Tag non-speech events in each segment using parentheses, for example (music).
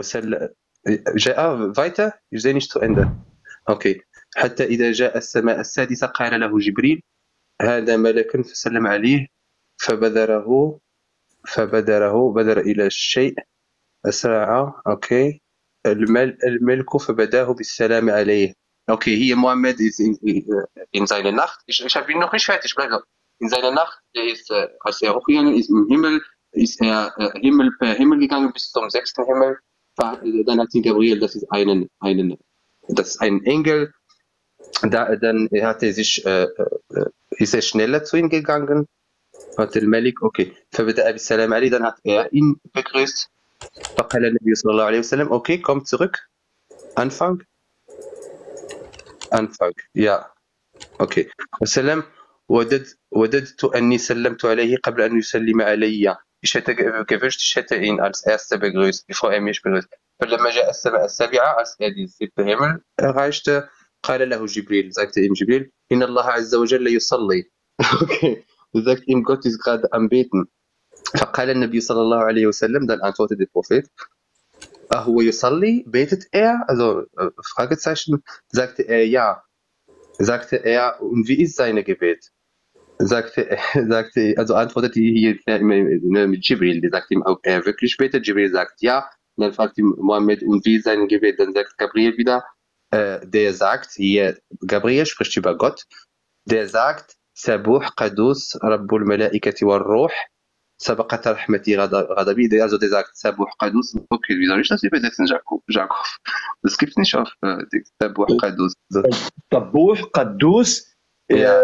وسل جاء فايتا يزينش تو اندا أوكي. حتى إذا جاء السماء السادسة قال له جبريل هذا ملك فسلم عليه فبذره فبذره بذر إلى الشيء أسرع. أوكي. المل الملك فبداه بالسلام عليه. أوكي. هي محمد از ان زاين النخت. إيش إيش بين نخش فات إيش بلاك إن زاين النخت ايز اسيا أوكي ان از هيمل ايز هيمل هيمل كان بيستوم سكس هيمل War, äh, dann hat ihn Gabriel, das ist einen, einen, das ist ein Engel. Da, dann hat er sich, äh, äh, ist er schneller zu ihm gegangen. Hat der Malik, okay. فبدأ بالسلام عليه, dann hat er ihn begrüßt. فقال النبي صلى الله عليه وسلم, okay, komm zurück. Anfang. Anfang, ja. Okay. وسلم وددت وددت أني سلمت عليه قبل أن يسلم علي. Ich hätte ge- gewünscht, ich hätte ihn als Erster begrüßt, bevor er mich begrüßt. فلما جاء السماء السابعة, als er die siebte Himmel erreichte, قال له جبريل, sagte ihm Jibril, إن الله عز وجل يصلي. Okay. Sagt ihm, Gott ist gerade am Beten. فقال النبي صلى الله عليه وسلم, dann antwortete der Prophet, أهو يصلي? Betet er? Also, äh, Fragezeichen. Sagte er, ja. Sagte er, und wie ist seine Gebet? Sagte er, sagte, also antwortete hier äh, ne, mit Jibril, die sagt ihm, ob er wirklich betet. Jibril sagt ja. Und dann fragt ihm Mohammed, und wie sein Gebet? Dann sagt Gabriel wieder, äh, der sagt hier, Gabriel spricht über Gott, der sagt, Sabuh Qadus Rabbul Malaikati wal Ruh, Sabaqat Rahmati Ghadabi, der- also der sagt Sabuh Qadus, okay, wie soll ich das übersetzen, Jakob? Jakob. Das gibt's nicht auf äh, Sabuh Qadus. So. Tabuh, Qaddus. Ja.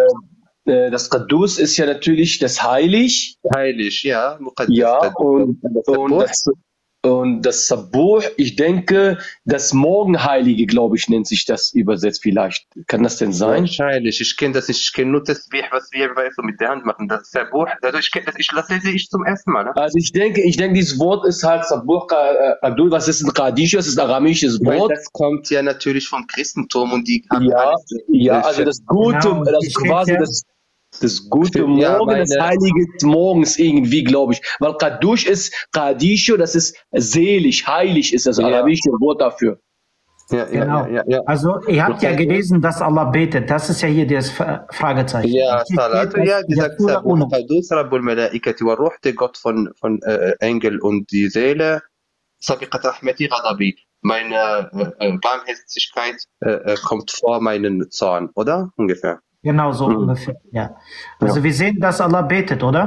Äh, äh, das Qaddus ist ja natürlich das Heilig. Heilig, ja. Muqaddas Ja, Qadus. und, und, das, und das Sabuh, ich denke, das Morgenheilige, glaube ich, nennt sich das übersetzt vielleicht. Kann das denn sein? Wahrscheinlich. Ich kenne das nicht. Ich kenne nur das, wie- was wir weißt, du, mit der Hand machen. Das Sabuh. Also ich kenne das. Ich das lese ich zum ersten Mal. Ne? Also ich denke, ich denke, dieses Wort ist halt Sabuh Qa- Qaddus, was ist ein Qadish, das ist ein aramisches Weil Wort. das kommt ja natürlich vom Christentum und die haben Ja, alles. Ja, äh, also das Gute, Genau, das quasi ja- das, das gute Stimmt, ja, Morgen, das meine- Heilige Morgens irgendwie, glaube ich. Weil Qadush ist Qadisho, das ist selig, heilig ist das Ja. arabische Wort dafür. Ja, Genau. ja, ja, ja. Also, ihr habt ja gelesen, dass Allah betet. Das ist ja hier das Fra- Fragezeichen. Ja, Hier Salat, steht, ja, dass die der sagt Surah Sabuh Uno- Qadus Rabbul Malaikati wa Ruh, der Gott von, von äh, Engel und die Seele. Sabiqat Rahmati Ghadabi. Meine äh, äh, Barmherzigkeit äh, äh, kommt vor meinen Zorn, oder? Ungefähr. Genau so Mhm. ungefähr. Ja. Also, wir sehen, dass Allah betet, oder?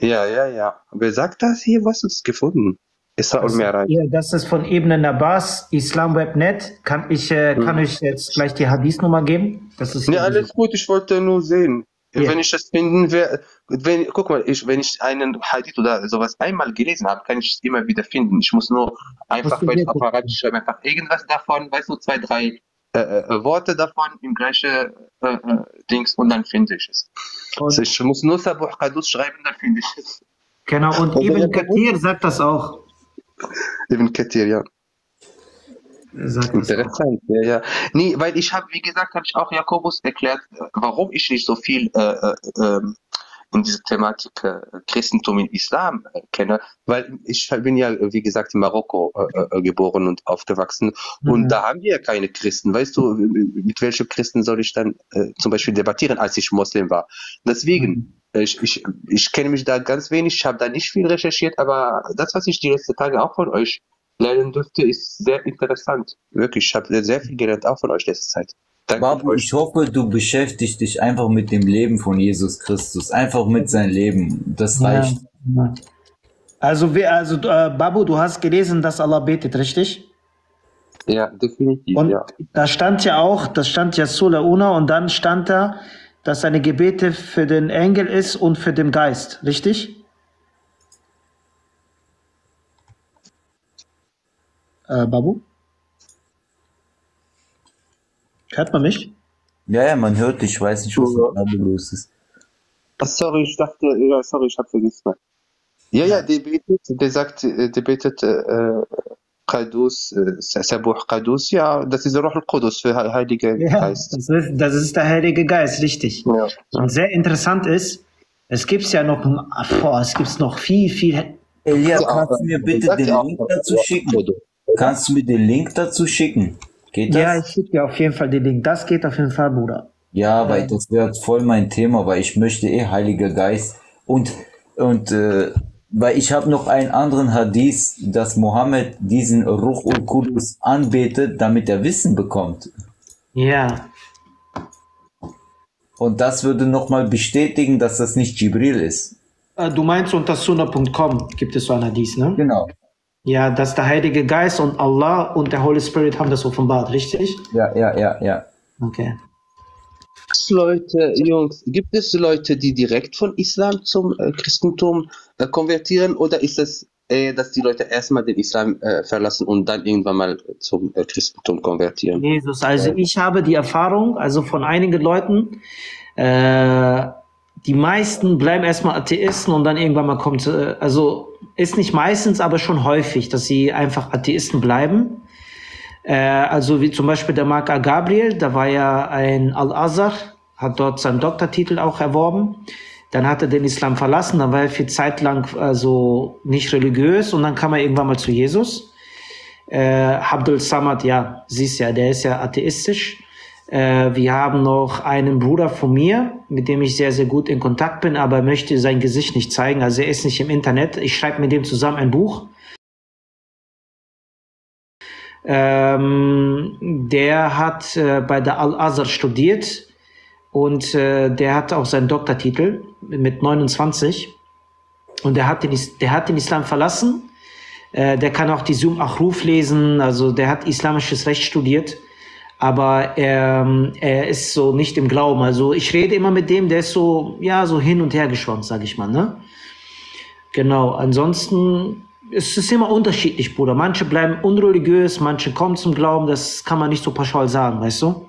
Ja, ja, ja. Wer sagt das hier? Was ist gefunden? Isra und Mi'raj. Ja, das ist von Ebene Nabas, Islamweb.net. Kann ich, äh, kann ich jetzt gleich die Hadith-Nummer geben? Das ist Ja, alles gut, ich wollte nur sehen. Ja. Wenn ich das finden wäre, wenn, guck mal, ich, wenn ich einen Hadith oder sowas einmal gelesen habe, kann ich es immer wieder finden. Ich muss nur einfach bei Arabisch schreiben, einfach irgendwas davon, weißt du, zwei, drei äh, äh, Worte davon im gleichen äh, äh, Dings und dann finde ich es. Und- Also ich muss nur Sabuh Qadus schreiben, dann finde ich es. Genau, und Und Ibn Kathir sagt das auch. Ibn Kathir, ja. Sagt das auch. Interessant, ja, ja. Nee, weil ich habe, wie gesagt, habe ich auch Jakobus erklärt, äh, warum ich nicht so viel äh, äh, in dieser Thematik äh, Christentum in Islam äh, kenne, weil ich bin ja, wie gesagt, in Marokko äh, äh, geboren und aufgewachsen und Mhm. da haben wir ja keine Christen. Weißt du, mit welchen Christen soll ich dann äh, zum Beispiel debattieren, als ich Moslem war? Deswegen, äh, ich, ich, ich kenne mich da ganz wenig, ich habe da nicht viel recherchiert, aber das, was ich die letzten Tage auch von euch lernen durfte, ist sehr interessant. Wirklich, ich habe sehr viel gelernt, auch von euch letzte Zeit. Danke Babu, ich hoffe, du beschäftigst dich einfach mit dem Leben von Jesus Christus. Einfach mit seinem Leben. Das reicht. Ja. Also, wir, also äh, Babu, du hast gelesen, dass Allah betet, richtig? Ja, definitiv, Und ja. da stand ja auch, das stand ja Sula Una und dann stand da, dass seine Gebete für den Engel ist und für den Geist, richtig? Äh, Babu? Hört man mich? Ja, ja, man hört dich. Ich weiß nicht, was mit Babu los ist. Ah, Sorry, ich dachte, ja, sorry, ich habe vergessen. Ja, ja, der betet, der sagt, äh, der betet äh, Qadus, äh, Sabuh Qadus, ja, das ist Ruh al-Qudus für He- Heiliger Geist. das ist, das ist der Heilige Geist, richtig. Ja. Und sehr interessant ist, es gibt ja noch, boah, es gibt noch viel, viel. Elia, Ja, kannst du mir bitte den ja Link dazu schicken? kannst du mir den Link dazu schicken? Geht das? Ja, ich schicke dir auf jeden Fall den Link. Das geht auf jeden Fall, Bruder. Ja, weil das wäre voll mein Thema, weil ich möchte eh Heiliger Geist und und äh, weil ich habe noch einen anderen Hadith, dass Mohammed diesen Ruch ul Qudus anbetet, damit er Wissen bekommt. Ja. Und das würde nochmal bestätigen, dass das nicht Jibril ist. Äh, Du meinst unter sunna.com gibt es so ein Hadith, ne? Genau. Ja, dass der Heilige Geist und Allah und der Holy Spirit haben das offenbart, richtig? Ja, ja, ja, ja. Okay. Leute, Jungs, gibt es Leute, die direkt von Islam zum äh, Christentum äh, konvertieren oder ist es eher, dass die Leute erstmal den Islam äh, verlassen und dann irgendwann mal zum äh, Christentum konvertieren? Jesus, also ich habe die Erfahrung, also von einigen Leuten, äh, die meisten bleiben erstmal Atheisten und dann irgendwann mal kommt, äh, also ist nicht meistens, aber schon häufig, dass sie einfach Atheisten bleiben. Äh, also wie zum Beispiel der Mark A. Gabriel, da war ja ein Al-Azhar, hat dort seinen Doktortitel auch erworben. Dann hat er den Islam verlassen, dann war er für Zeit lang also nicht religiös und dann kam er irgendwann mal zu Jesus. Äh, Abdul Samad, ja, siehst ja, der ist ja atheistisch. Äh, wir haben noch einen Bruder von mir, mit dem ich sehr, sehr gut in Kontakt bin, aber er möchte sein Gesicht nicht zeigen. Also er ist nicht im Internet. Ich schreibe mit dem zusammen ein Buch. Ähm, der hat äh, bei der Al-Azhar studiert und äh, der hat auch seinen Doktortitel mit 29. Und der hat den, der hat den Islam verlassen. Äh, der kann auch die Sum Achruf lesen, also der hat islamisches Recht studiert. Aber er, ähm, er ist so nicht im Glauben. Also ich rede immer mit dem, der ist so, ja, so hin und her geschwankt, sag ich mal, ne? Genau, ansonsten es ist immer unterschiedlich, Bruder. Manche bleiben unreligiös, manche kommen zum Glauben, das kann man nicht so pauschal sagen, weißt du?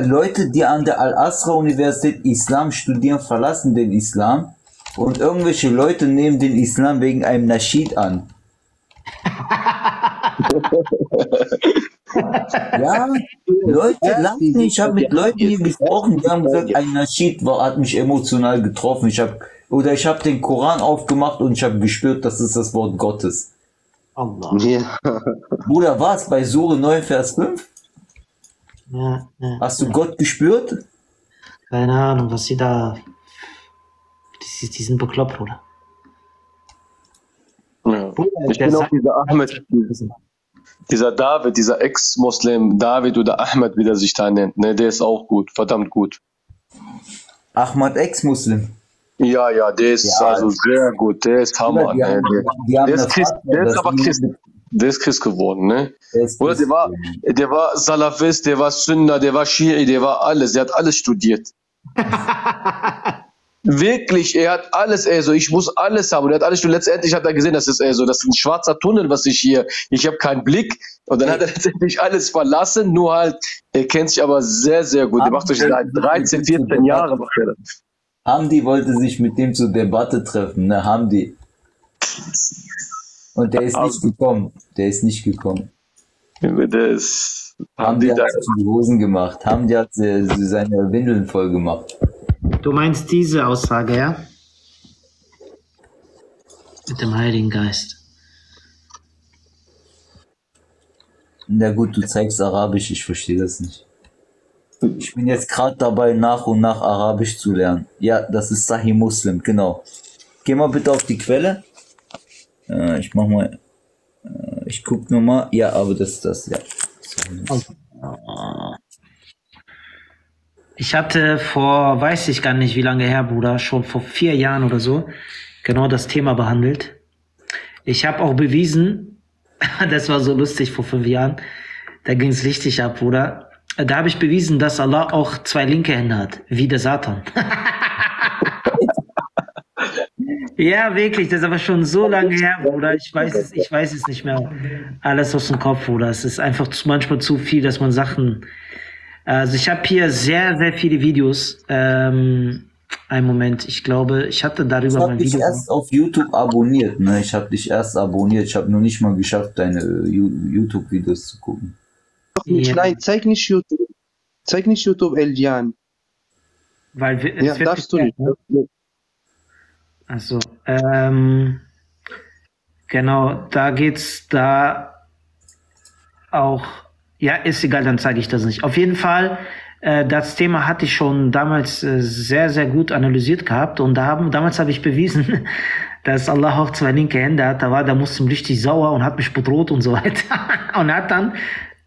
Leute, die an der Al-Asra-Universität Islam studieren, verlassen den Islam und irgendwelche Leute nehmen den Islam wegen einem Naschid an. (laughs) ja, Leute, lachen. Ich habe mit Leuten hier gesprochen, die haben gesagt, ein Naschid war, hat mich emotional getroffen. Ich hab, oder ich habe den Koran aufgemacht und ich habe gespürt, das ist das Wort Gottes. Allah. Ja. Bruder, was? Bei Sure 9, Vers 5? Ja, ja. Hast du Gott gespürt? Keine Ahnung, was sie da. Die, die sind bekloppt, Bruder. Ja. Ich Der bin auch dieser Ahmed, dieser David, dieser Ex-Muslim, David oder Ahmed, wie der sich da nennt, ne, der ist auch gut, verdammt gut. Ahmad Ex-Muslim. Ja, ja, der ist Ja, also sehr gut, der ist Hammer. Ne, haben, der, der, ist Christ, der ist aber Christ, der ist Christ geworden, ne? der ist Oder der war, der war Salafist, der war Sünder, der war Shi'i, der war alles, der hat alles studiert. (laughs) Wirklich, er hat alles, ey, so, ich muss alles haben. Und er hat alles studiert. Letztendlich hat er gesehen, das ist, ey, so, das ist ein schwarzer Tunnel, was ich hier, ich habe keinen Blick. Und dann hat er letztendlich alles verlassen, nur halt, er kennt sich aber sehr, sehr gut. Er macht sich seit 13, 14 Jahren. macht er das. Hamdi wollte sich mit dem zur Debatte treffen, ne? Hamdi. Und der ist nicht gekommen. Der ist nicht gekommen. Der ist, haben Hamdi die hat die Hosen gemacht. Hamdi hat seine Windeln voll gemacht. Du meinst diese Aussage, ja? Mit dem Heiligen Geist. Na gut, du zeigst Arabisch, ich verstehe das nicht. Ich bin jetzt gerade dabei, nach und nach Arabisch zu lernen. Ja, das ist Sahih Muslim, genau. Geh mal bitte auf die Quelle. Äh, ich mach mal. Äh, ich guck nur mal. Ja, aber das ist das, ja. Sahih Muslim. Ich hatte vor, weiß ich gar nicht wie lange her, Bruder, schon vor vier Jahren oder so, genau das Thema behandelt. Ich habe auch bewiesen, (laughs) das war so lustig vor fünf Jahren, da ging es richtig ab, Bruder. Da habe ich bewiesen, dass Allah auch zwei linke Hände hat, wie der Satan. (laughs) ja, wirklich, das ist aber schon so lange her, Bruder. Ich weiß es, ich weiß es nicht mehr alles aus dem Kopf, Bruder. Es ist einfach zu, manchmal zu viel, dass man Sachen also ich habe hier sehr, sehr viele Videos. Ähm, einen Moment, ich glaube, ich hatte Ich darüber habe mein dich Video. erst auf YouTube abonniert, ne? Ich habe dich erst abonniert. Ich habe noch nicht mal geschafft, deine YouTube-Videos zu gucken. Doch nicht, Ja. Nein, zeig nicht YouTube. Zeig nicht YouTube, Eljan. Weil wir, Ja, darfst du nicht. ne? Also, ähm, genau, da geht's, da auch, ja, ist egal, dann zeige ich das nicht. Auf jeden Fall, äh, das Thema hatte ich schon damals äh, sehr, sehr gut analysiert gehabt und da haben, damals habe ich bewiesen, (laughs) dass Allah auch zwei linke Hände hat. Da war der Muslim richtig sauer und hat mich bedroht und so weiter. (laughs) und hat dann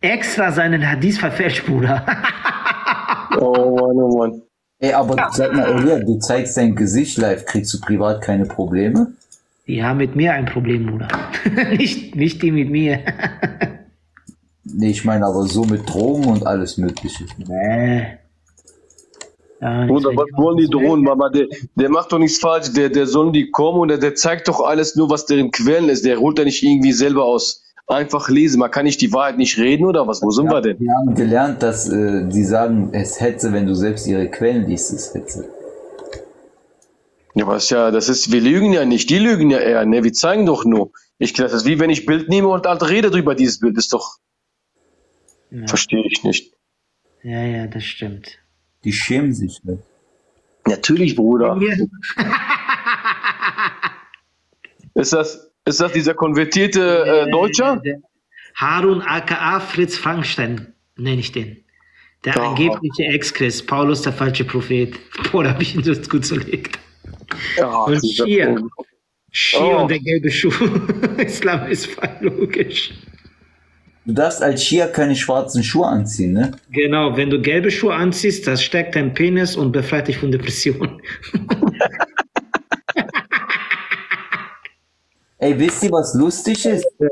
extra seinen Hadith verfälscht, Bruder. Oh (laughs) Mann, oh Mann. Ey, aber sag mal, Elia, du zeigst dein Gesicht live, kriegst du privat keine Probleme? Die haben mit mir ein Problem, Bruder. nicht, nicht die mit mir. Nee, ich meine aber so mit Drogen und alles Mögliche. nee. Ja, Bruder, was wollen die drohen, Mama? Der, der macht doch nichts falsch. Der, der sollen die kommen und der, der zeigt doch alles nur, was deren Quellen ist. Der holt ja nicht irgendwie selber aus. Einfach lesen. Man kann nicht die Wahrheit nicht reden oder was? Wo sind wir denn? Wir haben gelernt, dass äh, die sagen, es hetze, wenn du selbst ihre Quellen liest, es hetze. Ja, was ja, das ist, wir lügen ja nicht. Die lügen ja eher, ne? Wir zeigen doch nur. Ich das ist wie wenn ich Bild nehme und halt rede drüber, dieses Bild. ist doch, Ja. verstehe ich nicht. ja, ja, das stimmt. Die schämen sich nicht. Natürlich, Bruder. (laughs) Ist das, ist das dieser konvertierte äh, Deutscher? Harun aka Fritz Fangstein nenne ich den. Der Doch. angebliche Ex-Christ, Paulus der falsche Prophet. Boah, da habe ich ihn so gut zerlegt. Ja, Und. Punkt. Schia Oh. und der gelbe Schuh. (laughs) Islam ist voll logisch. Du darfst als Schia keine schwarzen Schuhe anziehen, ne? Genau, wenn du gelbe Schuhe anziehst, das stärkt deinen Penis und befreit dich von Depressionen. (laughs) Ey, wisst ihr, was lustig ist? Wenn,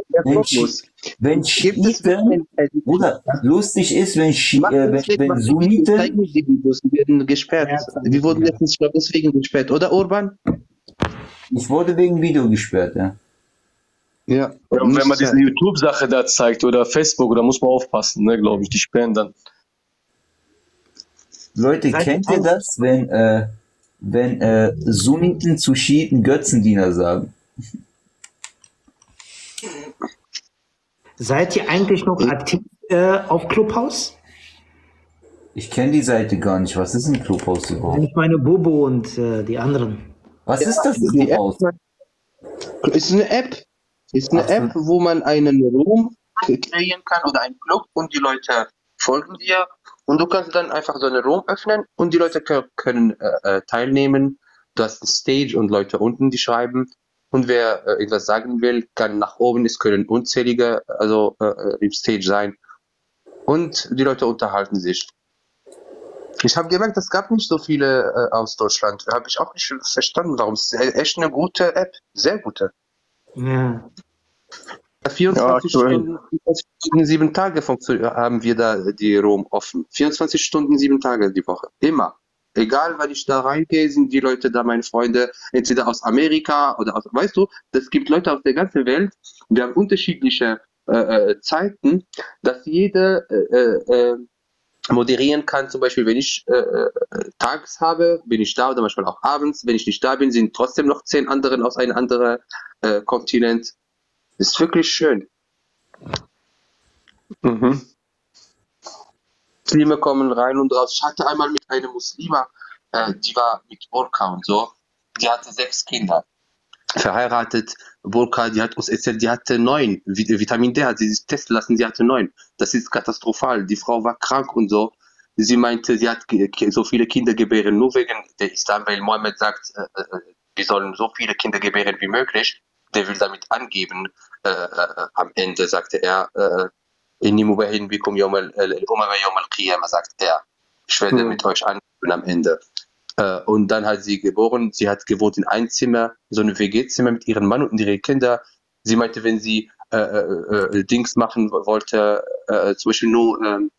wenn Schiiten, Bruder, lustig ist, wenn, Schi äh, wenn, wenn. Sunniten, die Videos, werden gesperrt. Die wurden letztens, ich glaube, deswegen gesperrt, oder Urban? ich wurde wegen Video gesperrt, ja. Ja. Und wenn man diese YouTube-Sache da zeigt oder Facebook, da muss man aufpassen, ne, glaube ich. Die sperren dann. Leute, Seid kennt ihr das, wenn, äh, wenn äh, Sunniten zu Schiiten Götzendiener sagen? Seid ihr eigentlich noch aktiv äh, auf Clubhouse? Ich kenne die Seite gar nicht. Was ist ein Clubhouse überhaupt? Ich meine Bobo und äh, die anderen. Was ist das Clubhouse? ist eine App. Ist eine. App, wo man einen Room kreieren kann oder einen Club und die Leute folgen dir und du kannst dann einfach so einen Room öffnen und die Leute kö- können äh, äh, teilnehmen. Du hast ein Stage und Leute unten, die schreiben. Und wer äh, irgendwas sagen will, kann nach oben, es können unzählige also äh, äh, im Stage sein. Und die Leute unterhalten sich. Ich habe gemerkt, es gab nicht so viele äh, aus Deutschland. Habe ich auch nicht verstanden, warum. Es ist echt eine gute App. Sehr gute. Ja. 24 Ja. Stunden, 24 Stunden, sieben Tage haben wir da die Room offen. 24 Stunden, sieben Tage die Woche. Immer. Egal, wann ich da reingehe, sind die Leute da, meine Freunde, entweder aus Amerika oder aus, weißt du, es gibt Leute aus der ganzen Welt. Wir haben unterschiedliche äh, äh, Zeiten, dass jeder äh, äh, äh, moderieren kann. Zum Beispiel, wenn ich äh, äh, tags habe, bin ich da oder manchmal auch abends. Wenn ich nicht da bin, sind trotzdem noch zehn anderen aus einem anderen äh, Kontinent. Ist wirklich schön. Mhm. Muslime kommen rein und raus. Ich hatte einmal mit einer Muslima, äh, die war mit Burka und so. Die hatte sechs Kinder. Verheiratet, Burka, die hat uns erzählt, die hatte neun. Vi- Vitamin D hat sie sich testen lassen, sie hatte neun. Das ist katastrophal. Die Frau war krank und so. Sie meinte, sie hat so viele Kinder gebären, nur wegen der Islam, weil Mohammed sagt, äh, äh, wir sollen so viele Kinder gebären wie möglich. Der will damit angeben, äh, äh, am Ende sagte er, äh, al-qiyamah, sagt er. Ich werde Hm. mit euch angeben am Ende. Und dann hat sie geboren, sie hat gewohnt in ein Zimmer, so ein WG-Zimmer mit ihrem Mann und ihren Kindern. Sie meinte, wenn sie äh, äh, äh, Dings machen wollte, äh, zum Beispiel nur ähm,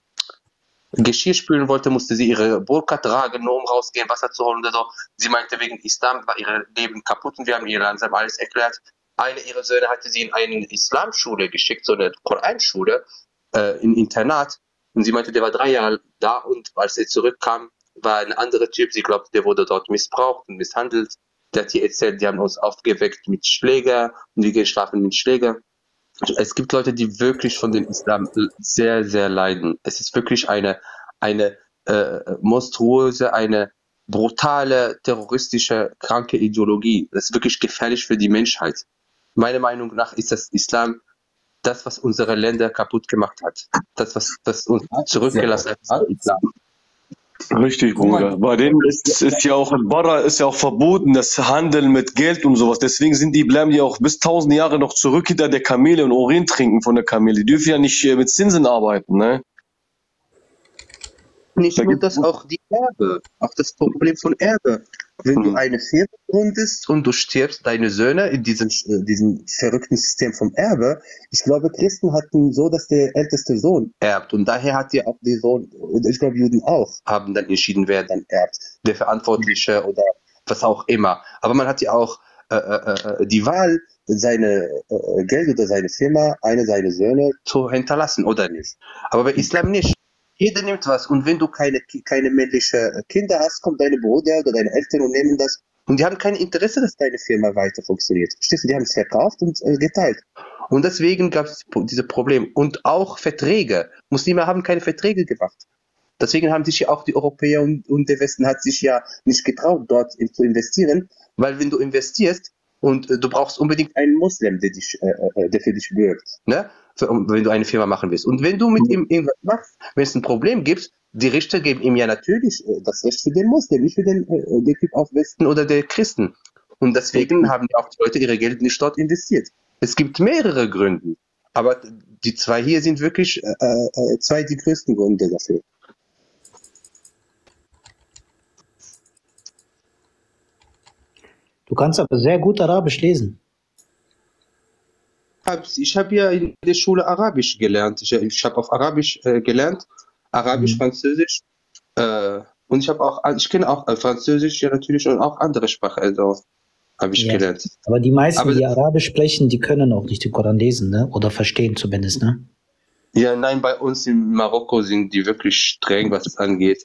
Geschirr spülen wollte, musste sie ihre Burka tragen, nur um rausgehen, Wasser zu holen oder so. Sie meinte, wegen Islam war ihr Leben kaputt und wir haben ihr langsam alles erklärt. Eine ihrer Söhne hatte sie in eine Islamschule geschickt, so eine Koranschule, äh, in Internat. Und sie meinte, der war drei Jahre da und als er zurückkam, war ein anderer Typ, sie glaubt, der wurde dort missbraucht und misshandelt. Der hat ihr erzählt, die haben uns aufgeweckt mit Schläger und wir gehen schlafen mit Schläger. Es gibt Leute, die wirklich von dem Islam sehr, sehr leiden. Es ist wirklich eine, eine äh, monstruöse, eine brutale, terroristische, kranke Ideologie. Das ist wirklich gefährlich für die Menschheit. Meiner Meinung nach ist das Islam das, was unsere Länder kaputt gemacht hat. Das, was das uns zurückgelassen hat. ist Islam. Richtig. Bruder. Bei denen ist, ist ja auch Barra ist ja auch verboten, das Handeln mit Geld und sowas. Deswegen sind die, bleiben die auch bis tausend Jahre noch zurück hinter der Kamele und Urin trinken von der Kamele. Die dürfen ja nicht äh, mit Zinsen arbeiten, ne? Nicht Da nur das, auch die Erbe. Auch das Problem von Erbe. Wenn du Mhm. eine Firma gründest und du stirbst, deine Söhne in diesem, äh, diesem verrückten System vom Erbe, ich glaube, Christen hatten so, dass der älteste Sohn erbt. Und daher hat ja auch der Sohn, und ich glaube, Juden auch, haben dann entschieden, wer dann erbt. Der Verantwortliche oder was auch immer. Aber man hat ja auch äh, äh, äh, die Wahl, seine äh, Geld oder seine Firma, eine seiner Söhne zu hinterlassen oder nicht. Aber bei Islam nicht. Jeder nimmt was und wenn du keine, keine männliche Kinder hast, kommt deine Bruder oder deine Eltern und nehmen das. Und die haben kein Interesse, dass deine Firma weiter funktioniert. Du? Die haben es verkauft und äh, geteilt. Und deswegen gab es diese Probleme. Und auch Verträge. Muslime haben keine Verträge gemacht. Deswegen haben sich ja auch die Europäer und, und der Westen hat sich ja nicht getraut, dort zu investieren, weil wenn du investierst und äh, du brauchst unbedingt einen Muslim, der, dich, äh, äh, der für dich wirkt, ne? Für, wenn du eine Firma machen willst. Und wenn du mit ihm irgendwas machst, wenn es ein Problem gibt, die Richter geben ihm ja natürlich äh, das Recht für den Muslim, nicht für den, äh, den Typ aus Westen oder der Christen. Und deswegen haben auch die Leute ihre Geld nicht dort investiert. Es gibt mehrere Gründe, aber die zwei hier sind wirklich äh, äh, zwei die größten Gründe dafür. Du kannst aber sehr gut Arabisch lesen. Ich habe ja in der Schule Arabisch gelernt. Ich, ich habe auf Arabisch äh, gelernt, Arabisch, Mhm. Französisch. Äh, und ich habe auch, ich kenne auch äh, Französisch ja natürlich und auch andere Sprachen. Also habe ich Ja. gelernt. Aber die meisten, Aber- die Arabisch sprechen, die können auch nicht den Koran lesen, ne? Oder verstehen zumindest, ne? Ja, nein, bei uns in Marokko sind die wirklich streng, was es angeht.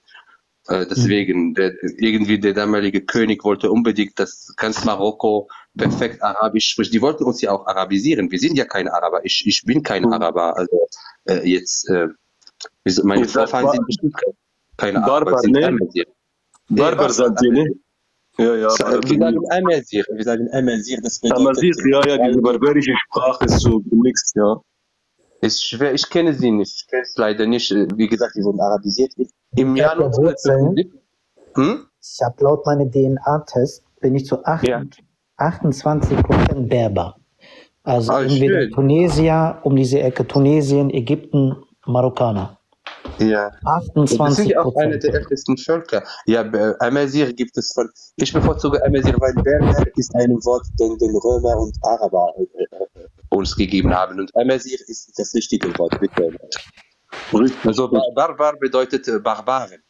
Äh, deswegen, der, irgendwie der damalige König wollte unbedingt, dass ganz Marokko perfekt Arabisch spricht. Die wollten uns ja auch arabisieren. Wir sind ja keine Araber. Ich, ich bin kein Mhm. Araber. Also äh, jetzt, äh, sind- meine Vorfahren sind bestimmt kein- keine Araber. sind ne? Barbar sagt ihr, ne? Ja, ja. Wir sagen Amazigh. Wir sagen Amazigh. Das Amazigh, ja, ja, diese barbarische Sprache ist so gemixt, ja. ist schwer. Ich kenne sie nicht. Ich kenne es leider nicht. Wie gesagt, die wurden arabisiert. Im Jahr Ja, Wurzeln. 1975. Hm? Ich habe laut meinem DNA-Test bin ich zu 8, Ja. 28% Berber. Also Ah, entweder schön. Tunesier, um diese Ecke, Tunesien, Ägypten, Marokkaner. Ja. Das sind 28 ja auch eine der ältesten Völker. Ja, Amazigh gibt es von. Ich bevorzuge Amazigh, weil Berber ist ein Wort, den den Römer und Araber äh, äh, uns gegeben haben. Und Amazigh ist das richtige Wort, Also Bar- Barbar bedeutet äh, Barbaren.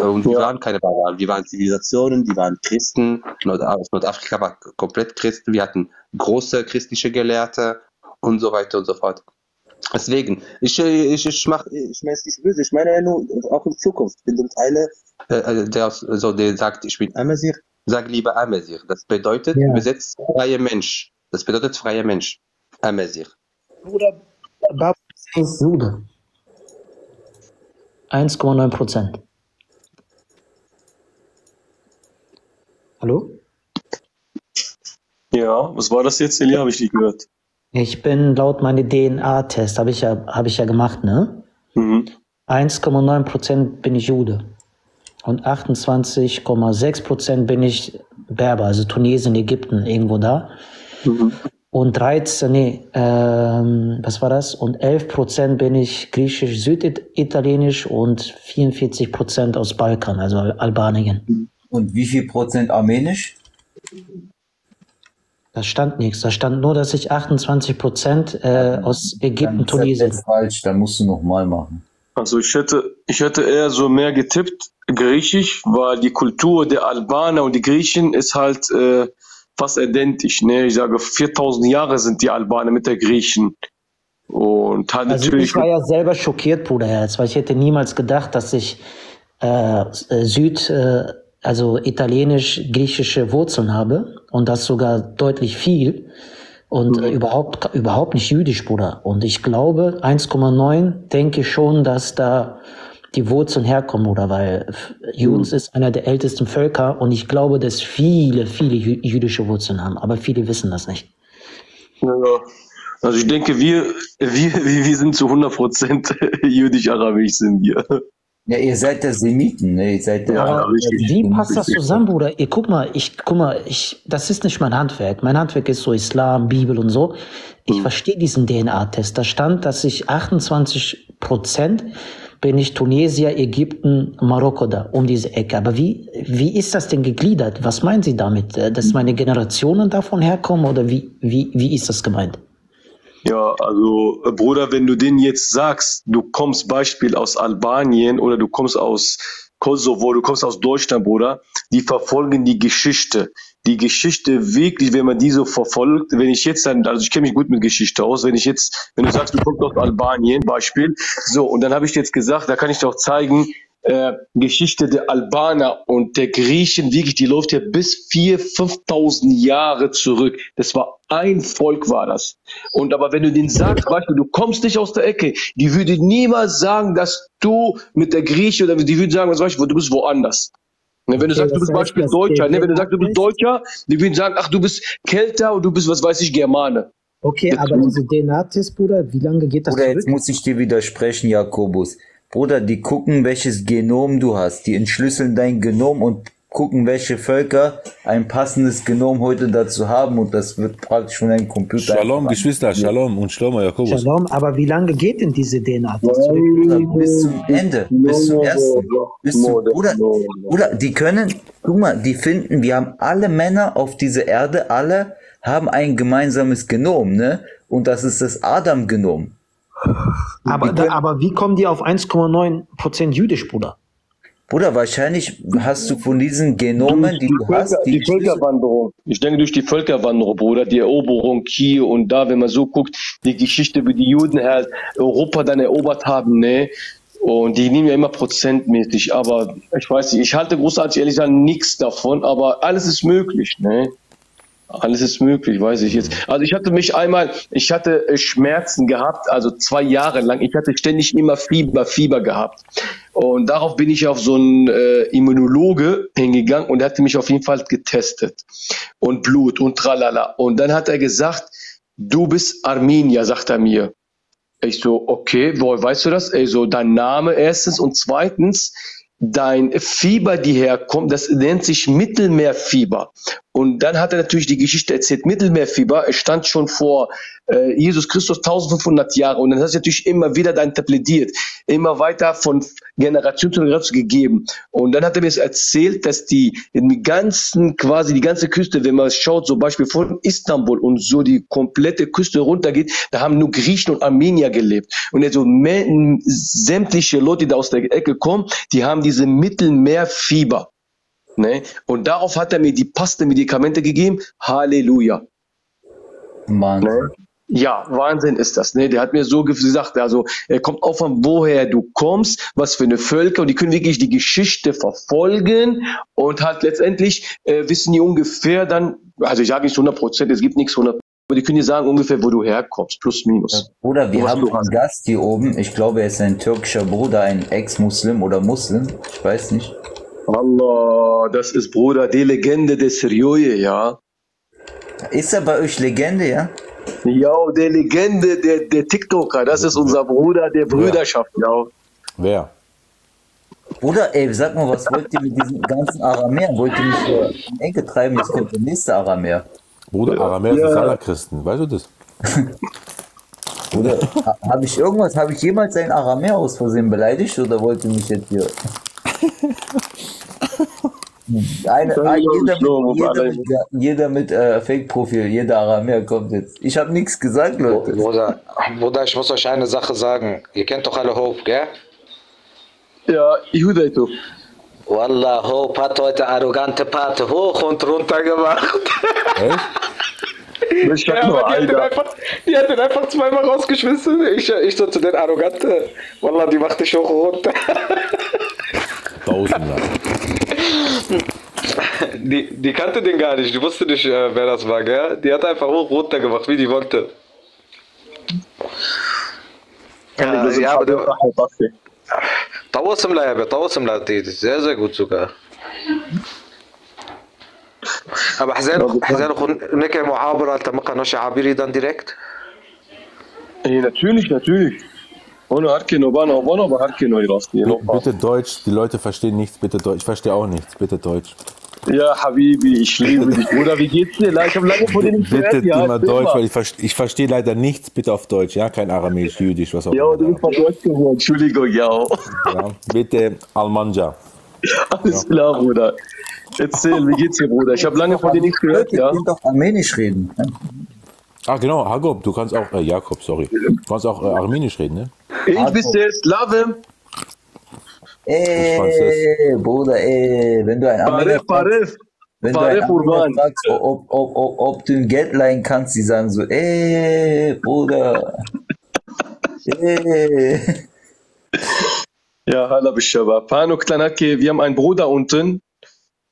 Und die Ja. waren keine Barbaren, die waren Zivilisationen, die waren Christen. Nord Nordafrika war komplett Christen. Wir hatten große christliche Gelehrte und so weiter und so fort. Deswegen, ich, äh, ich, ich mach, ich meine es nicht böse, ich meine ja nur auch in Zukunft. Wenn uns eine, äh, äh, der, so, der sagt, ich bin Amazigh, sag lieber Amazigh. Das bedeutet Ja. übersetzt freier Mensch. Das bedeutet freier Mensch. Amazigh. Bruder, Baba ist Jude. 1,9 Prozent. Hallo? Ja, was war das jetzt, Elia? Habe ich nicht gehört. Ich bin laut meinem DNA-Test, habe ich, ja, hab ich ja gemacht, ne? Mhm. 1,9 Prozent bin ich Jude. Und 28,6 Prozent bin ich Berber, also Tunesien, Ägypten, irgendwo da. Mhm. Und 13, nee, ähm, was war das? Und 11 Prozent bin ich griechisch, süditalienisch und 44 Prozent aus Balkan, also Al Albanien. Und wie viel Prozent armenisch? Da stand nichts. Da stand nur, dass ich 28 Prozent äh, aus Ägypten, Dann ist das Tunesien. jetzt falsch, dann musst du nochmal machen. Also ich hätte, ich hätte eher so mehr getippt, Griechisch, weil die Kultur der Albaner und die Griechen ist halt äh, fast identisch. Ne? Ich sage, 4000 Jahre sind die Albaner mit der Griechen. Und halt Also natürlich. ich war ja selber schockiert, Bruderherz, weil ich hätte niemals gedacht, dass ich äh, äh, Süd, äh, also italienisch-griechische Wurzeln habe und das sogar deutlich viel und äh, überhaupt überhaupt nicht jüdisch, Bruder. Und ich glaube 1,9 denke ich schon, dass da die Wurzeln herkommen, Bruder, weil Judens ist einer der ältesten Völker und ich glaube, dass viele, viele jü- jüdische Wurzeln haben, aber viele wissen das nicht. Ja. Also ich denke, wir, wir, wir sind zu 100% (laughs) jüdisch-arabisch sind wir. Ja, ihr seid der Semiten, ne? Ihr seid der. Ja, wie passt das zusammen, Bruder? Ihr guck mal, ich guck mal, ich, das ist nicht mein Handwerk. Mein Handwerk ist so Islam, Bibel und so. Ich verstehe diesen DNA-Test. Da stand, dass ich 28 Prozent bin ich Tunesier, Ägypten, Marokko da, um diese Ecke. Aber wie, wie ist das denn gegliedert? Was meinen Sie damit? Äh, Dass meine Generationen davon herkommen oder wie, wie, wie ist das gemeint? Ja, also äh, Bruder, wenn du denen jetzt sagst, du kommst Beispiel aus Albanien oder du kommst aus Kosovo, du kommst aus Deutschland, Bruder, die verfolgen die Geschichte. Die Geschichte wirklich, wenn man die so verfolgt, wenn ich jetzt dann, also ich kenne mich gut mit Geschichte aus, wenn ich jetzt, wenn du sagst, du kommst aus Albanien, Beispiel, so, und dann habe ich jetzt gesagt, da kann ich doch zeigen, äh, Geschichte der Albaner und der Griechen, wirklich, die läuft ja bis 4.000, 5.000 Jahre zurück. Das war ein Volk, war das. Und aber wenn du denen sagst, Beispiel, du kommst nicht aus der Ecke, die würde niemals sagen, dass du mit der Grieche oder die würden sagen, was weiß ich, du bist woanders. Ne, wenn du Okay, sagst, du das bist heißt, Beispiel das Deutscher, ne, wenn du sagst, du bist Deutscher, die würden sagen, ach, du bist Kelter und du bist, was weiß ich, Germane. Okay, Jetzt aber diese DNA-Test, Bruder, wie lange geht das Bruder, jetzt zurück? muss ich dir widersprechen, Jakobus. Bruder, die gucken, welches Genom du hast. Die entschlüsseln dein Genom und gucken, welche Völker ein passendes Genom heute dazu haben und das wird praktisch von einem Computer. Shalom, Geschwister, Shalom und Shlomo Jakobus. Shalom, aber wie lange geht denn diese DNA-Test? Bruder, bis zum Ende, bis zum ersten, bis zum, Bruder, Bruder, die können, guck mal, die finden, wir haben alle Männer auf dieser Erde, alle haben ein gemeinsames Genom, ne? Und das ist das Adam-Genom. Aber, aber wie kommen die auf 1,9% jüdisch, Bruder? Bruder, wahrscheinlich hast du von diesen Genomen, die du hast, die, die Völkerwanderung. Ich denke durch die Völkerwanderung, Bruder, die Eroberung hier und da, wenn man so guckt, die Geschichte, wie die Juden halt Europa dann erobert haben, ne? Und die nehmen ja immer prozentmäßig, aber ich weiß nicht, ich halte großartig ehrlich gesagt nichts davon, aber alles ist möglich, ne? Alles ist möglich, weiß ich jetzt. Also ich hatte mich einmal, ich hatte Schmerzen gehabt, also zwei Jahre lang. Ich hatte ständig immer Fieber, Fieber gehabt. Und darauf bin ich auf so einen äh, Immunologe hingegangen und er hatte mich auf jeden Fall getestet. Und Blut und tralala. Und dann hat er gesagt, du bist Armenier, sagt er mir. Ich so, okay, woher weißt du das? Ich so, dein Name erstens und zweitens, dein Fieber, die herkommt, das nennt sich Mittelmeerfieber. Und dann hat er natürlich die Geschichte erzählt, Mittelmeerfieber, es stand schon vor äh, Jesus Christus 1500 Jahre und dann hat es natürlich immer wieder dann interpretiert, immer weiter von Generation zu Generation gegeben. Und dann hat er mir es erzählt, dass die, die ganzen, quasi die ganze Küste, wenn man schaut, zum Beispiel von Istanbul und so die komplette Küste runtergeht, da haben nur Griechen und Armenier gelebt. Und also sämtliche Leute, die da aus der Ecke kommen, die haben diese Mittelmeerfieber. Ne? Und darauf hat er mir die passenden Medikamente gegeben. Halleluja. Mann. Ne? Ja, Wahnsinn ist das. Ne? Der hat mir so gesagt, also er kommt auf an, woher du kommst, was für eine Völker und die können wirklich die Geschichte verfolgen und halt letztendlich äh, wissen die ungefähr dann, also ich sage nicht 100 Prozent, es gibt nichts 100 aber die können dir sagen ungefähr, wo du herkommst, plus minus. Bruder, wir haben einen. Gast hier oben. Ich glaube, er ist ein türkischer Bruder, ein Ex-Muslim oder Muslim. Ich weiß nicht. Allah, das ist Bruder, die Legende des Rioje, ja. Ist er bei euch Legende, ja? Ja, der Legende der, der TikToker, das ist unser Bruder der Brüderschaft, ja. Wer? Bruder, ey, sag mal, was wollt ihr mit diesem ganzen Aramäer? Wollt ihr mich hier in Ecke treiben? Jetzt kommt der nächste Aramäer. Bruder, Aramäer Ja. sind aller Christen. Weißt du das? (laughs) Bruder, ha, habe ich irgendwas, habe ich jemals einen Aramäer aus Versehen beleidigt oder wollt ihr mich jetzt hier? (laughs) Eine, glaub jeder ich mit, jeder mit, jeder mit äh, Fake-Profil, jeder Aramäer kommt jetzt. Ich habe nichts gesagt, Leute. Bruder, Bruder, ich muss euch eine Sache sagen. Ihr kennt doch alle Hope, gell? Ja, Ihudaito. Wallah, Hope hat heute arrogante Parte hoch und runter gemacht. Echt? (laughs) Ist Ja, nur die, hat einfach, die hat den einfach zweimal rausgeschmissen. Ich, ich so zu den Arrogante. Wallah, die macht dich hoch und runter. (laughs) Tausender. Die, die kannte den gar nicht. Die wusste nicht, äh, wer das war, gell? Die hat einfach hoch runter gemacht, wie die wollte. Ja, ja, aber der, تواصل لا يا تواصل لا دي sehr sehr gut sogar aber حزين حزين نكي معابرة انت ما كانوش عابري دان direkt Ey, natürlich, natürlich. Ohne Harkino, Bana, Bana, aber Harkino, Irasti. Bitte Deutsch, die Leute verstehen nichts, bitte Deutsch. Ich verstehe auch nichts, bitte Deutsch. Ja, Habibi, ich liebe dich, Bruder. Wie geht's dir? Ich habe lange von dir nicht Bitte gehört. Ja, immer Deutsch, mal. weil ich, verste- ich verstehe leider nichts, bitte auf Deutsch, ja? Kein Aramäisch, Jüdisch, was auch Ja, du immer. bist von Deutsch geworden. Entschuldigung, ja. Ja? Bitte Almanja. Alles klar, Bruder. Erzähl, wie geht's dir, Bruder? Ich habe lange von dir nichts gehört, ja. könnt doch Armenisch reden. Ah, genau, Hagob, du kannst auch, äh, Jakob, sorry. Du kannst auch äh, Armenisch reden, ne? Ich bin der Slave. Ey, Bruder, ey, wenn du ein Armenier Paref, Paref. Wenn du Paref einen Urban. Armenier fragst, ob, ob, ob, ob du ein Geld leihen kannst, die sagen so, ey, Bruder. Ey. Ja, hallo, Bishabab. Pano Klanake, wir haben einen Bruder unten,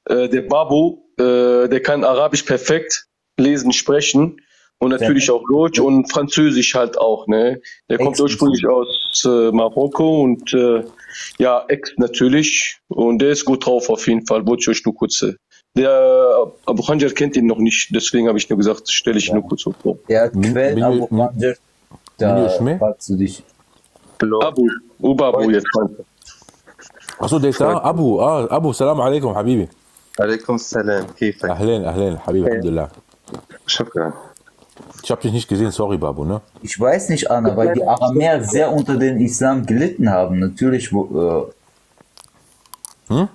äh, der Babu, äh, der kann Arabisch perfekt lesen, sprechen und natürlich auch Deutsch und Französisch halt auch. Ne? Der kommt Exzellent. ursprünglich aus äh, Marokko und äh, ja, Ex natürlich und der ist gut drauf auf jeden Fall. Wollte ich euch nur kurz. äh, Der Abu Khanjar kennt ihn noch nicht, deswegen habe ich nur gesagt, stelle ich ihn nur kurz so vor. Der hat Min- Quellen, Min- Abu Min- Khanjar, da Min- Schme? fragst du dich. Abu, Ubabu jetzt. meinst du. Achso, der ist da. Abu, ah, Abu, salam alaikum, Habibi. عليكم السلام كيفك؟ Ahlen, Ahlen, Habibi, Alhamdulillah. شكرا ich habe dich nicht gesehen, sorry, Babu, ne? Ich weiß nicht, Anna, weil die Aramäer sehr unter den Islam gelitten haben. Natürlich, wo, äh, Hm?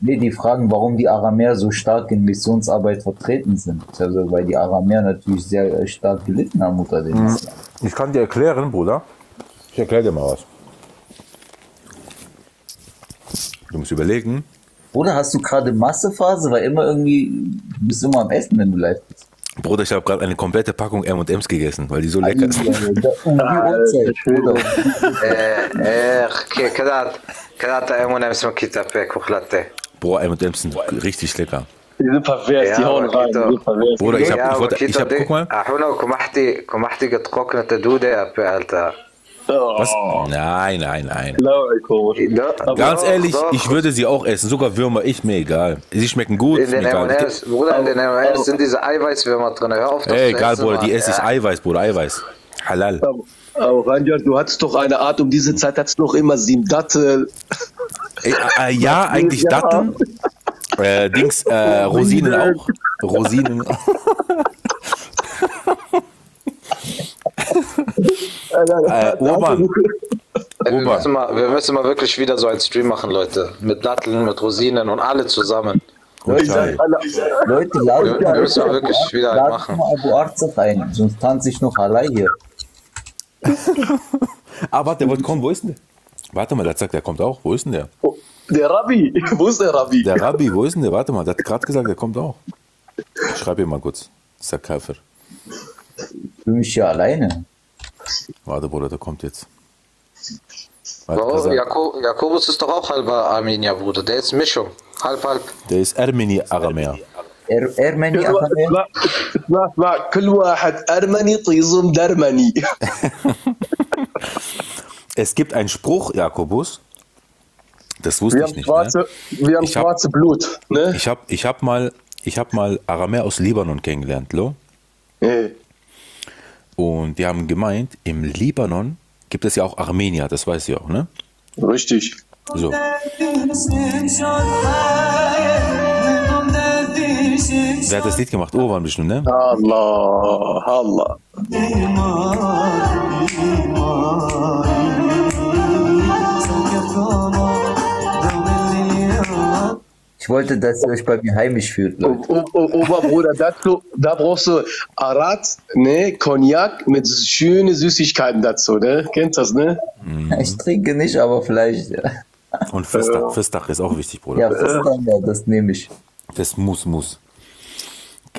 Nee, die fragen, warum die Aramäer so stark in Missionsarbeit vertreten sind. Also, weil die Aramäer natürlich sehr äh, stark gelitten haben unter den Islam. Ich kann dir erklären, Bruder. Ich erkläre dir mal was. Du musst überlegen. Oder hast du gerade Massephase? Weil immer irgendwie, du bist immer am Essen, wenn du live bist. Bruder, ich habe gerade eine komplette Packung M&M's gegessen, weil die so lecker sind. Boah, M&M's sind richtig lecker. Die sind pervers, die hauen rein, die sind pervers. Bruder, ich habe, ich, wollte, ich habe, guck mal. Was? Oh. Nein, nein, nein. Ja, Ganz ehrlich, doch. ich würde sie auch essen. Sogar Würmer, ich mir egal. Sie schmecken gut. In den M&M's, Bruder, in den M&M's sind diese Eiweißwürmer drin. Hör auf, das Ey, egal, Bruder, mal. die esse ich ja. Eiweiß, Bruder, Eiweiß. Halal. Aber, Ranja, du hattest doch eine Art, um diese Zeit hattest du noch immer sieben Dattel. Ey, äh, äh ja, (laughs) eigentlich ja. Datteln. Äh, Dings, äh, Rosinen auch. Rosinen. (laughs) (laughs) äh, Urban. Ey, wir, müssen mal, wir müssen mal wirklich wieder so einen Stream machen, Leute. Mit Datteln, mit Rosinen und alle zusammen. Alter, Leute, laden Wir, wir müssen mal wirklich wieder einen machen. mal Abu Arzach ein, sonst tanze ich noch allein hier. (laughs) Ah, warte, der wollte kommen. Wo ist denn der? Warte mal, der sagt, der kommt auch. Wo ist denn der? der Rabbi, (laughs) wo ist der Rabbi? Der Rabbi, wo ist denn der? Warte mal, der hat gerade gesagt, der kommt auch. Ich schreibe ihm mal kurz. Dieser Käfer Ich fühle mich hier alleine. Warte, Bruder, der kommt jetzt. Warte, Warum? gesagt, Jako, Jakobus ist doch auch halber Armenier, Bruder. Der ist Mischung. Halb, halb. der ist Armeni Aramäer. Er, Ermeni, اسمع Aramäer. اسمع اسمع كل واحد ارمني طيزم درمني Es gibt einen Spruch, Jakobus. Das wusste wir ich haben nicht. Ne? schwarze, wir haben Ich hab- schwarze Blut ne Ich habe ich hab mal, ich hab mal Aramäer aus Libanon kennengelernt, lo? Ey, Und die haben gemeint, im Libanon gibt es ja auch Armenier, das weiß ich auch, ne? richtig So. Wer hat das Lied gemacht? Urban bestimmt, ne? Allah Allah Ich wollte, dass ihr euch bei mir heimisch fühlt, Leute. O- o- o- Oberbruder dazu da brauchst du Arat ne Cognac mit schönen Süßigkeiten dazu ne kennst das ne (laughs) Ich trinke nicht, aber vielleicht. Ja, Und Festach, Festach ist auch wichtig, Bruder. ja das, dann, ja, das nehme ich. Das muss, muss.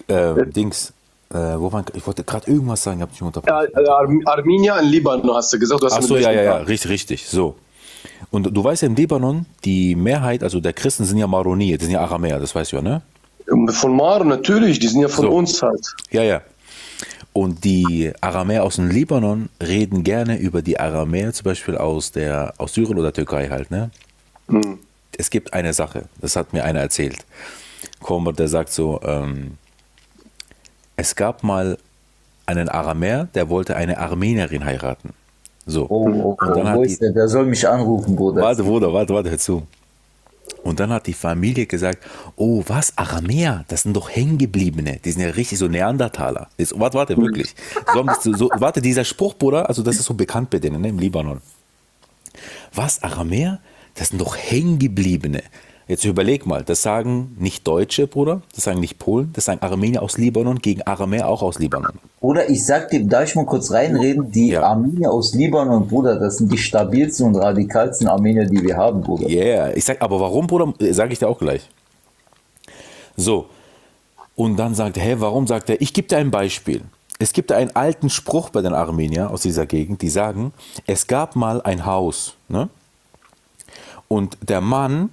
Äh, Dings, äh, wo waren, ich wollte gerade irgendwas sagen, ich habe dich unterbrochen. Ja, äh, Ar Armenier in Libanon hast du gesagt du hast Ach so, mit ja, ja, ja, richtig, richtig, so. Und du weißt ja, im Libanon, die Mehrheit, also der Christen sind ja Maronite, die sind ja Aramäer, das weißt du ja, ne? von Mar natürlich die sind ja von So. uns halt Ja, ja. Und die Aramäer aus dem Libanon reden gerne über die Aramäer, zum Beispiel aus, der, aus Syrien oder Türkei halt, ne? Es gibt eine Sache, das hat mir einer erzählt. Komber, der sagt so, ähm, es gab mal einen Aramäer, der wollte eine Armenierin heiraten. So. Oh, oh, oh. Wo ist die, der? Der soll mich anrufen, Bruder. warte, Bruder, warte, warte, hör zu. Und dann hat die Familie gesagt, oh, was, Aramäer, das sind doch Hängengebliebene, die sind ja richtig so Neandertaler. Jetzt, warte, warte, wirklich. So, haben das so, so, warte, dieser Spruch, Bruder, also das ist so bekannt bei denen ne, im Libanon. Was, Aramäer? Das sind doch Hängengebliebene. Jetzt überleg mal, das sagen nicht Deutsche, Bruder, das sagen nicht Polen, das sagen Armenier aus Libanon gegen Aramäer auch aus Libanon. Bruder, ich sag dir, darf ich mal kurz reinreden? Die Ja. Armenier aus Libanon, Bruder, das sind die stabilsten und radikalsten Armenier, die wir haben, Bruder. Yeah, ich sag, aber warum, Bruder, sage ich dir auch gleich. So, und dann sagt er, hä, warum sagt er, ich gebe dir ein Beispiel. Es gibt einen alten Spruch bei den Armenier aus dieser Gegend, die sagen, es gab mal ein Haus, ne? Und der Mann,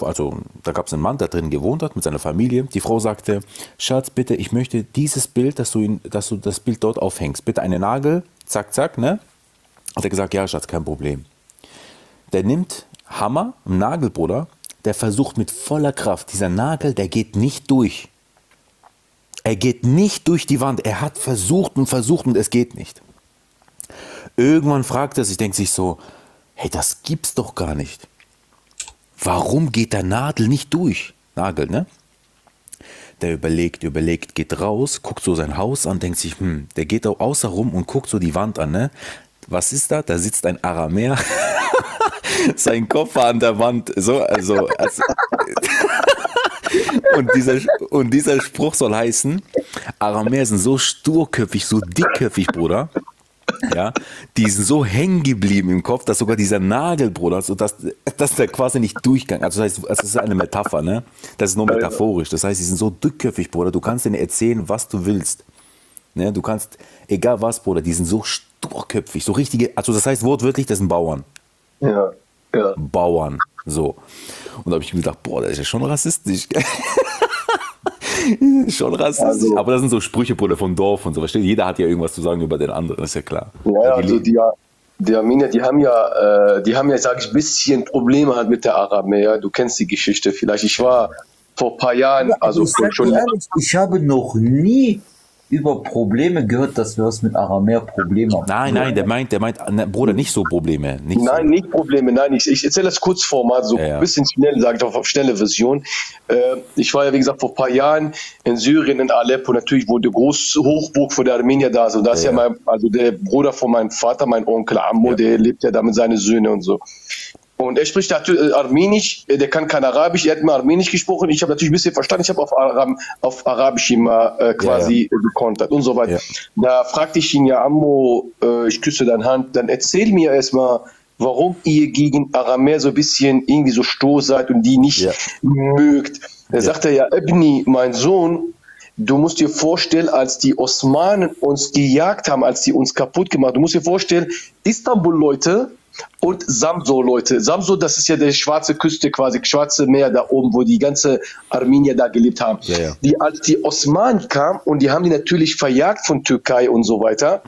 also da gab es einen Mann, der drin gewohnt hat mit seiner Familie. Die Frau sagte, Schatz, bitte, ich möchte dieses Bild, dass du, ihn, dass du das Bild dort aufhängst. Bitte einen Nagel, zack, zack, ne? Hat er gesagt, ja, Schatz, kein Problem. Der nimmt Hammer, einen Nagelbruder, der versucht mit voller Kraft, dieser Nagel, der geht nicht durch. Er geht nicht durch die Wand. Er hat versucht und versucht und es geht nicht. Irgendwann fragt er sich, denkt sich so, hey, das gibt's doch gar nicht. Warum geht der Nadel nicht durch? Nagel, ne? Der überlegt, überlegt, geht raus, guckt so sein Haus an, denkt sich, hm, der geht auch außer rum und guckt so die Wand an, ne? Was ist da? Da sitzt ein Aramäer, (laughs) sein Kopf war an der Wand, so, also, also (laughs) und, dieser, und dieser Spruch soll heißen, Aramäer sind so sturköpfig, so dickköpfig, Bruder, ja, die sind so hängen geblieben im Kopf, dass sogar dieser Nagel, Bruder, so dass, dass der quasi nicht durchgang. Also das heißt, das ist eine Metapher, ne? Das ist nur metaphorisch. Das heißt, die sind so dickköpfig, Bruder. Du kannst denen erzählen, was du willst. Ne? Du kannst, egal was, Bruder, die sind so sturköpfig, so richtige, also das heißt wortwörtlich, das sind Bauern. Ja, ja. Bauern. So. Und da habe ich mir gedacht, boah, das ist ja schon rassistisch. (laughs) schon rassistisch. Also- Aber das sind so Sprüche, Bruder, vom Dorf und so. Verstehst du? Jeder hat ja irgendwas zu sagen über den anderen, ist ja klar. Ja, Die also die, die Armenier, die haben ja, äh, die haben ja, sag ich, ein bisschen Probleme halt mit der Aramäer. Du kennst die Geschichte vielleicht. Ich war vor ein paar Jahren, also ich, schon, ehrlich, ich habe noch nie über Probleme gehört, dass wir was mit Aramäer Probleme haben. Nein, nein, der meint, der meint, ne, Bruder, nicht so Probleme. Nicht Nein, nicht Probleme. Nein, ich, ich erzähle das kurz Format, so Ja, ja. ein bisschen schnell, sage ich auf, auf schnelle Version. Äh, ich war ja, wie gesagt, vor ein paar Jahren in Syrien, in Aleppo, natürlich, wo die große Hochburg von der Armenier da ist. Und da ist ja, Ja. mein, also der Bruder von meinem Vater, mein Onkel Ammo, Ja. der lebt ja da mit seinen Söhnen und so. Und er spricht natürlich Armenisch, äh, der kann kein Arabisch, er hat mir Armenisch gesprochen. Ich habe natürlich ein bisschen verstanden, ich habe auf, Aram, auf Arabisch immer äh, quasi ja, gekontert und so weiter. Ja. Da fragte ich ihn ja, Ammo, äh, ich küsse deine Hand, dann erzähl mir erstmal, warum ihr gegen Aramäer so ein bisschen irgendwie so stur seid und die nicht Ja. mögt. Da sagt er ja, Ebni, mein Sohn, du musst dir vorstellen, als die Osmanen uns gejagt haben, als die uns kaputt gemacht haben, du musst dir vorstellen, Istanbul-Leute und Samso-Leute. Samso, das ist ja die schwarze Küste quasi, schwarze Meer da oben, wo die ganze Armenier da gelebt haben. Ja, ja. Die, als die Osmanen kamen und die haben die natürlich verjagt von Türkei und so weiter,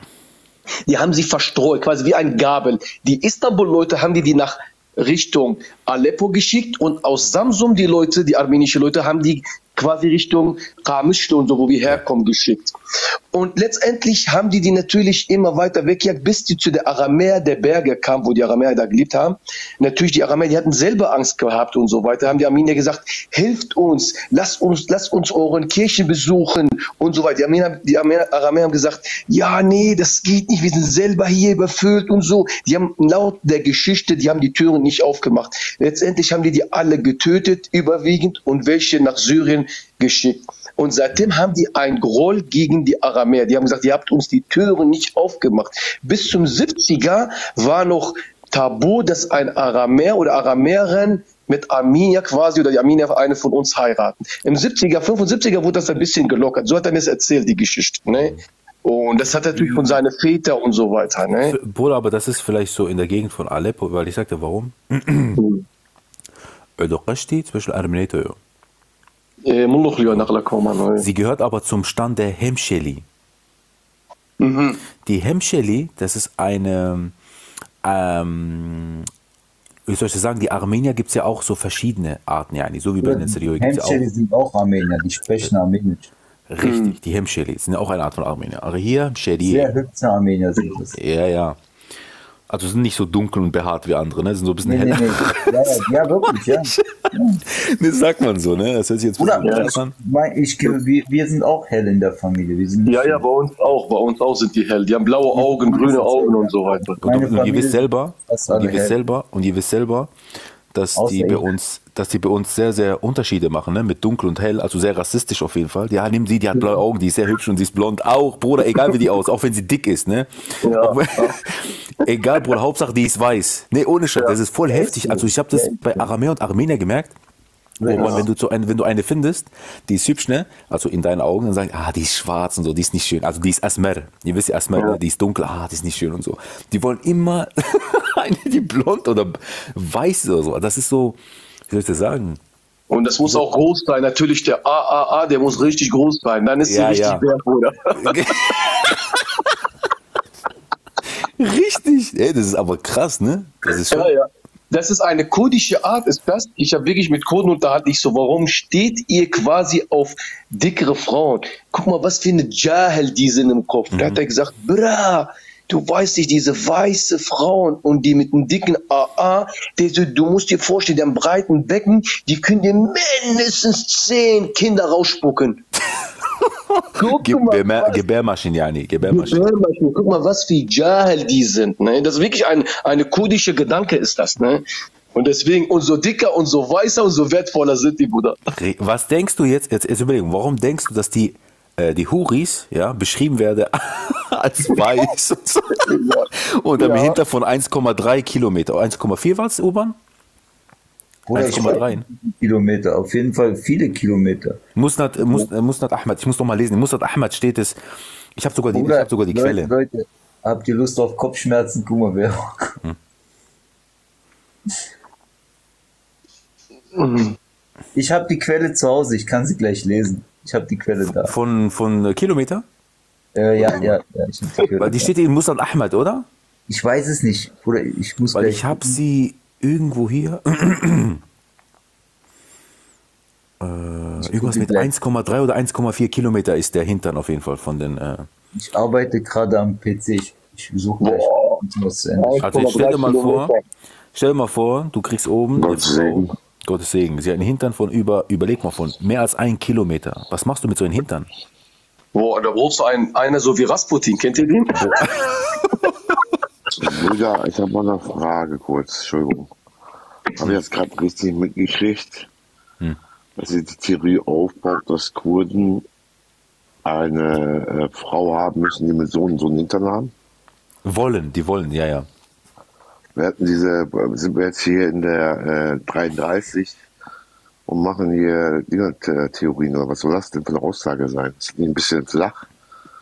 die haben sie verstreut, quasi wie ein Gabel. Die Istanbul-Leute haben die die nach Richtung Aleppo geschickt und aus Samsum die Leute, die armenischen Leute, haben die quasi Richtung Qamishli und so, wo wir herkommen, geschickt. Und letztendlich haben die die natürlich immer weiter weggejagt, bis die zu der Aramäer der Berge kamen, wo die Aramäer da gelebt haben. Natürlich, die Aramäer, die hatten selber Angst gehabt und so weiter, haben die Armenier gesagt, helft uns, lasst uns, lasst uns euren Kirchen besuchen und so weiter. Die Armenier, die Aramäer haben gesagt, ja, nee, das geht nicht, wir sind selber hier überfüllt und so. Die haben laut der Geschichte, die haben die Türen nicht aufgemacht. Letztendlich haben die die alle getötet, überwiegend, und welche nach Syrien geschickt. Und seitdem haben die ein Groll gegen die Aramäer. Die haben gesagt, ihr habt uns die Türen nicht aufgemacht. Bis zum 70er war noch tabu, dass ein Aramäer oder Aramäerin mit Armenier quasi oder die Armenier eine von uns heiraten. Im 70er, 75er wurde das ein bisschen gelockert. So hat er mir das erzählt, die Geschichte. Ne? Und das hat er natürlich von seinen Vätern und so weiter. Ne? Bruder, aber das ist vielleicht so in der Gegend von Aleppo, weil ich sagte, warum? Ödokrashti zwischen Armenito. Sie gehört aber zum Stand der Hemsheli. Mhm. Die Hemsheli, das ist eine, ähm, wie soll ich das sagen, die Armenier gibt es ja auch so verschiedene Arten, ja, so wie bei den Syrier gibt es auch. sind auch Armenier, die sprechen Armenisch. Richtig, die Hemscheri sind ja auch eine Art von Armenier. Aber hier Hemscheri. Sehr hübsche Armenier sind das. Ja, ja. Also sind nicht so dunkel und behaart wie andere, ne? Sind so ein bisschen Nee, nee, heller. nee. Ja, ja, ja, wirklich, ja. (laughs) (laughs) Das sagt man so, ne? Das hört sich jetzt Oder, bisschen ich, wir, wir sind auch hell in der Familie. Wir sind nicht Ja, ja, bei uns auch. Bei uns auch sind die hell. Die haben blaue Augen, grüne Augen und so weiter. Und, und ihr wisst selber, und ihr wisst selber, und ihr wisst selber, dass Außer die bei uns, dass die bei uns sehr, sehr Unterschiede machen, ne? Mit dunkel und hell, also sehr rassistisch auf jeden Fall. Ja, nimm sie, die hat blaue Augen, die ist sehr hübsch und sie ist blond. Auch, Bruder, egal wie die aus, auch wenn sie dick ist, ne? Auch wenn, (laughs) egal, Bruder, Hauptsache die ist weiß. Ne, ohne Scheiß, das ist voll heftig. Also ich habe das bei Aramäer und Armenier gemerkt. Wo man, wenn, du so eine, wenn du eine findest, die ist hübsch, ne? Also in deinen Augen, dann sagen, ah, die ist schwarz und so, die ist nicht schön. Also die ist Asmer. Ihr wisst ja, Asmer, ne? die ist dunkel, ah, die ist nicht schön und so. Die wollen immer (laughs) eine, die blond oder weiß oder so. Das ist so, wie soll ich das sagen? Und das muss auch groß sein. Natürlich der AAA, der muss richtig groß sein. Dann ist sie Ja, richtig ja. wert, Bruder. (laughs) Richtig. Ey, das ist aber krass, ne? Das ist schon, Ja, ja. Das ist eine kurdische Art, ist das. Ich habe wirklich mit Kurden unterhalten. Ich so, warum steht ihr quasi auf dickere Frauen? Guck mal, was für eine Jahel die sind im Kopf. Da hat er gesagt, bra, du weißt nicht, diese weiße Frauen und die mit einem dicken AA, die, du musst dir vorstellen, die haben breiten Becken, die können dir mindestens zehn Kinder rausspucken. (laughs) Guck Ge mal, Gebär, Gebärmaschinen, Jani, Gebärmaschinen. Gebärmaschine. Guck mal, was für Jahel die sind. Ne? Das ist wirklich ein eine kurdische Gedanke ist das. Ne? Und deswegen, umso dicker, umso weißer, umso wertvoller sind die, Bruder. Was denkst du jetzt, jetzt, jetzt überlegen, warum denkst du, dass die, äh, die Huris ja, beschrieben werden (laughs) als weiß und, so. und am Ja. Hinter von 1,3 Kilometer, 1,4 war es, U-Bahn? Ich 1,3. weiß nicht, wie viele Kilometer, auf jeden Fall viele Kilometer. Musnad, Mus, äh, Musnad Ahmad, ich muss noch mal lesen, in Musnad Ahmad steht es, ich habe sogar die, ich Bruder, hab sogar die Leute, Quelle. Leute, habt ihr Lust auf Kopfschmerzen? Guck mal, wer. Ich habe die Quelle zu Hause, ich kann sie gleich lesen. Ich habe die Quelle da. Von, von äh, Kilometer? Äh, ja, ja, ja. Ich, die Quelle die steht in Musnad Ahmad, oder? ich weiß es nicht, Bruder. Ich muss Weil gleich. ich habe sie irgendwo hier. (clears throat) äh, irgendwas mit gleich. 1,3 oder 1,4 Kilometer ist der Hintern auf jeden Fall von den. Äh, Ich arbeite gerade am PC. Ich, ich suche gleich was. Also jetzt stell dir mal vor, stell dir mal vor, du kriegst oben Gottes Segen. Gottes Segen. Sie hat einen Hintern von über, überleg mal, von mehr als ein Kilometer. Was machst du mit so einem Hintern? Boah, da brauchst du einen, einer so wie Rasputin. Kennt ihr den? (laughs) Bruder, ich habe mal eine Frage kurz. Entschuldigung. Habe ich jetzt gerade richtig mitgekriegt, dass sie die Theorie aufbaut, dass Kurden eine äh, Frau haben müssen, die mit so und so einen Hintern haben? Wollen, die wollen, ja, ja. Wir hatten diese, sind wir jetzt hier in der äh, 33 und machen hier Dinger-Theorien oder was soll das denn für eine Aussage sein? Ist die ein bisschen flach?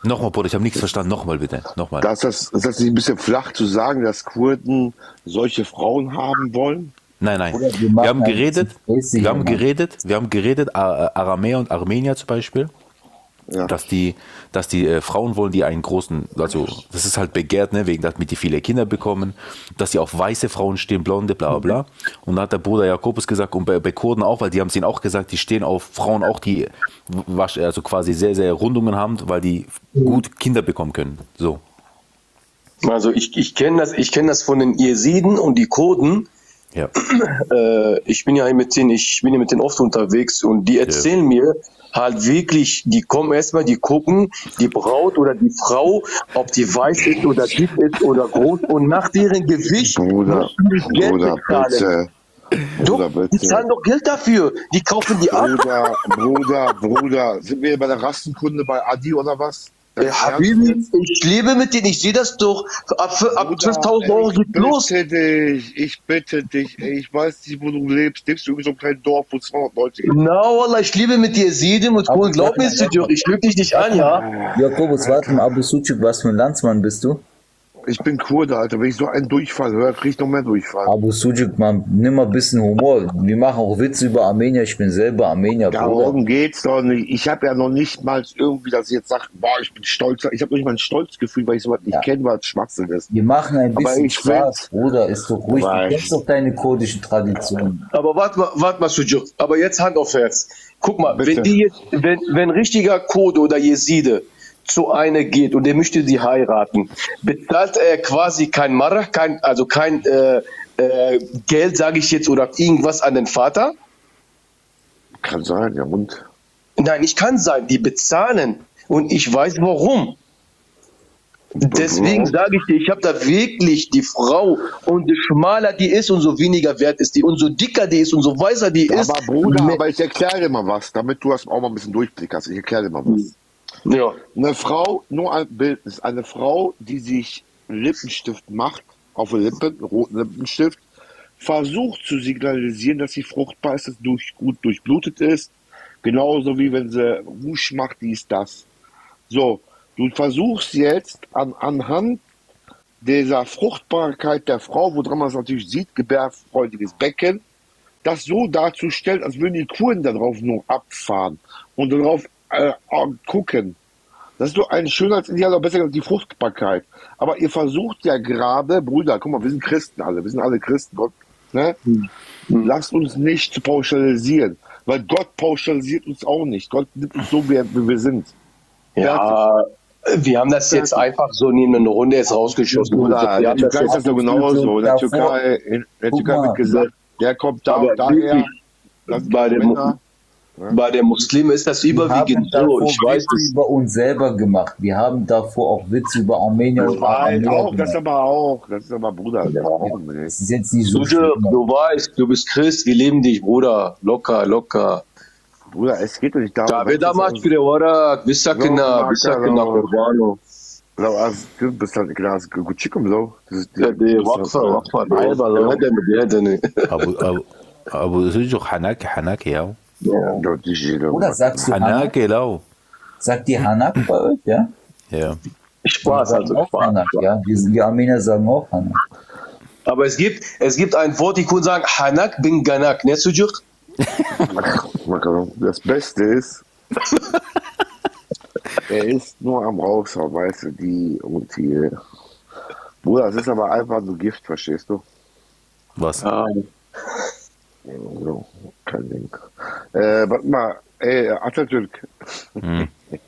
Nochmal, Bruder, ich habe nichts verstanden. Nochmal bitte. Nochmal. Da ist, das, ist das nicht ein bisschen flach zu sagen, dass Kurden solche Frauen haben wollen? Nein, nein. Wir Wir haben ein geredet, wir haben geredet, wir haben geredet, Aramäer und Armenier zum Beispiel. Ja. dass die, dass die äh, Frauen wollen, die einen großen, also das ist halt begehrt, ne, wegen damit die viele Kinder bekommen, dass sie auf weiße Frauen stehen, blonde, bla bla bla. Und da hat der Bruder Jakobus gesagt, und bei, bei Kurden auch, weil die haben es ihnen auch gesagt, die stehen auf Frauen auch, die wasch, also quasi sehr, sehr Rundungen haben, weil die gut Kinder bekommen können. So. Also ich, ich kenne das, ich kenne das von den Jesiden und die Kurden. Ja. Äh, ich bin ja mit denen, ich bin ja mit denen oft unterwegs und die erzählen mir halt wirklich, die kommen erstmal, die gucken die Braut oder die Frau, ob die weiß ist oder dick ist oder groß und nach deren Gewicht Bruder, die Bruder, bitte. Doch, Bruder, die bitte. zahlen doch Geld dafür. Die kaufen die ab. Bruder, Bruder, Bruder. Sind wir bei der Rassenkunde bei Adi oder was? Äh, Habibi, ich lebe mit denen, ich sehe das doch. Ab, ab Bruder, 5000 Euro ich geht los. bitte dich, ich bitte dich, ey, ich weiß nicht, wo du lebst. Lebst du in so einem kleinen Dorf, wo 200 Leute leben? Na, Wallah, ich lebe mit dir Sedim und Kohlen. Glaub mir, Studio, ich lüge dich nicht an, ja? Jakobus, warte mal, Abu Sucuk, was für ein Landsmann bist du? Ich bin Kurde, Alter. Wenn ich so einen Durchfall höre, kriege ich noch mehr Durchfall. Aber Sujuk, man, nimm mal ein bisschen Humor. Wir machen auch Witze über Armenier. Ich bin selber Armenier, Darum Bruder. geht's doch nicht. Ich habe ja noch nicht mal irgendwie, dass ich jetzt sage, boah, ich bin stolz. Ich habe nicht mal ein Stolzgefühl, weil ich sowas nicht ja. kenne, was Schwachsinn ist. Wir machen ein bisschen Spaß, Bruder. Ist doch ruhig. Du kennst doch deine kurdischen Traditionen. Aber warte mal, warte mal, Sujuk. Aber jetzt Hand auf Herz. Guck mal, wenn die jetzt, wenn, wenn richtiger Kurde oder Jeside zu einer geht und der möchte sie heiraten, bezahlt er quasi kein Marach, kein, also kein äh, äh, Geld, sage ich jetzt, oder irgendwas an den Vater? Kann sein, ja und? Nein, ich kann sein, die bezahlen und ich weiß warum. Deswegen sage ich dir, ich habe da wirklich die Frau und je schmaler die ist, umso weniger wert ist die. Und so dicker die ist, umso weißer die aber ist. Aber Bruder, aber ich erkläre dir mal was, damit du auch mal ein bisschen Durchblick hast. Ich erkläre dir mal was. Ja. Eine Frau, nur ein Bildnis, eine Frau, die sich Lippenstift macht, auf Lippen, roten Lippenstift, versucht zu signalisieren, dass sie fruchtbar ist, dass durch, gut durchblutet ist. Genauso wie wenn sie Rouge macht, dies, das. So, du versuchst jetzt an, anhand dieser Fruchtbarkeit der Frau, woran man es natürlich sieht, gebärfreudiges Becken, das so darzustellen, als würden die Kuren darauf nur abfahren und darauf äh, gucken. Das ist doch ein Schönheitsideal, aber besser gesagt die Fruchtbarkeit. Aber ihr versucht ja gerade, Brüder, guck mal, wir sind Christen alle, wir sind alle Christen, Gott, ne? Hm. Lasst uns nicht pauschalisieren, weil Gott pauschalisiert uns auch nicht. Gott nimmt uns so, wie, wie wir sind. Ja, Fertig. wir haben das Fertig. jetzt einfach so in eine Runde jetzt rausgeschossen. Bruder, in der Türkei ist das so genauso. In der Türkei, in der Türkei wird gesagt, der kommt da und daher. Bei dem, bei den Muslimen ist das überwiegend so. Ich weiß Witze über uns selber gemacht. Wir haben davor auch Witze über Armenier und Armenier auch, Das aber auch. Das ist aber Bruder. Ja. Das ist jetzt nicht so. Du, du weißt, du bist Christ. Wir leben dich, Bruder. Locker, locker. Bruder, es geht doch nicht darum. Da wird damals für die Warak. Bisakina, Bisakina, Qurbano. لو بس كده كوتشيكم لو وقفه وقفه عيب هذا مديادني ابو ابو ابو زوجو حناكي حناكي ياو ja. Oder sagst du Hanak, genau. Sagt die Hanak bei euch, ja? Ja. Spaß, also auch Spaß. Hanak, ja. Die, die Armenier sagen auch Hanak. Aber es gibt, es gibt ein Wort, die können sagen, Hanak bin Ganak, ne, Sujuk? Das Beste ist, er ist nur am Rauchshauen, weißt du, die und die. Bruder, das ist aber einfach nur Gift, verstehst du? Was? Ah. So, kein Ding. Äh, warte mal, ey, Atatürk. Hm. (laughs)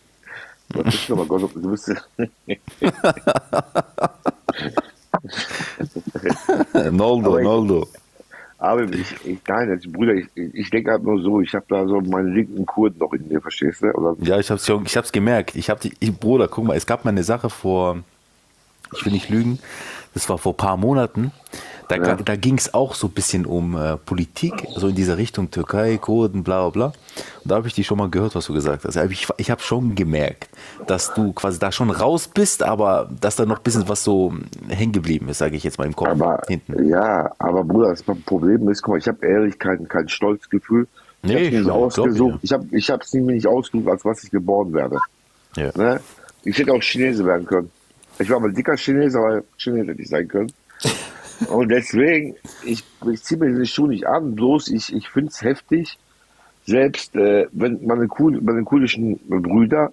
Was du aber Gott, du bist. (laughs) Noldo, Noldo. Aber ich, ich nein, als Bruder, ich, ich denke halt nur so, ich habe da so meinen linken Kurd noch in mir, verstehst du? Oder? Ja, ich hab's ich hab's gemerkt. Ich hab die, ich, Bruder, guck mal, es gab mal eine Sache vor, ich will nicht lügen, das war vor ein paar Monaten. Da, ja. da ging es auch so ein bisschen um äh, Politik, so in dieser Richtung Türkei, Kurden, bla bla bla. Und da habe ich dich schon mal gehört, was du gesagt hast. Ich, ich habe schon gemerkt, dass du quasi da schon raus bist, aber dass da noch ein bisschen was so hängen geblieben ist, sage ich jetzt mal im Kopf. Aber, hinten. Ja, aber Bruder, das Problem ist, guck mal, ich habe ehrlich kein, kein Stolzgefühl. Ich nee, habe es nicht ausgesucht. Ich habe ich es nicht ausgesucht, als was ich geboren werde. Ja. Ne? Ich hätte auch Chinese werden können. Ich war mal dicker Chinese, aber Chinese hätte ich sein können. (laughs) Und deswegen, ich, ich ziehe mir diese Schuhe nicht an, bloß ich, ich finde es heftig, selbst äh, wenn meine, cool, meine kurdischen Brüder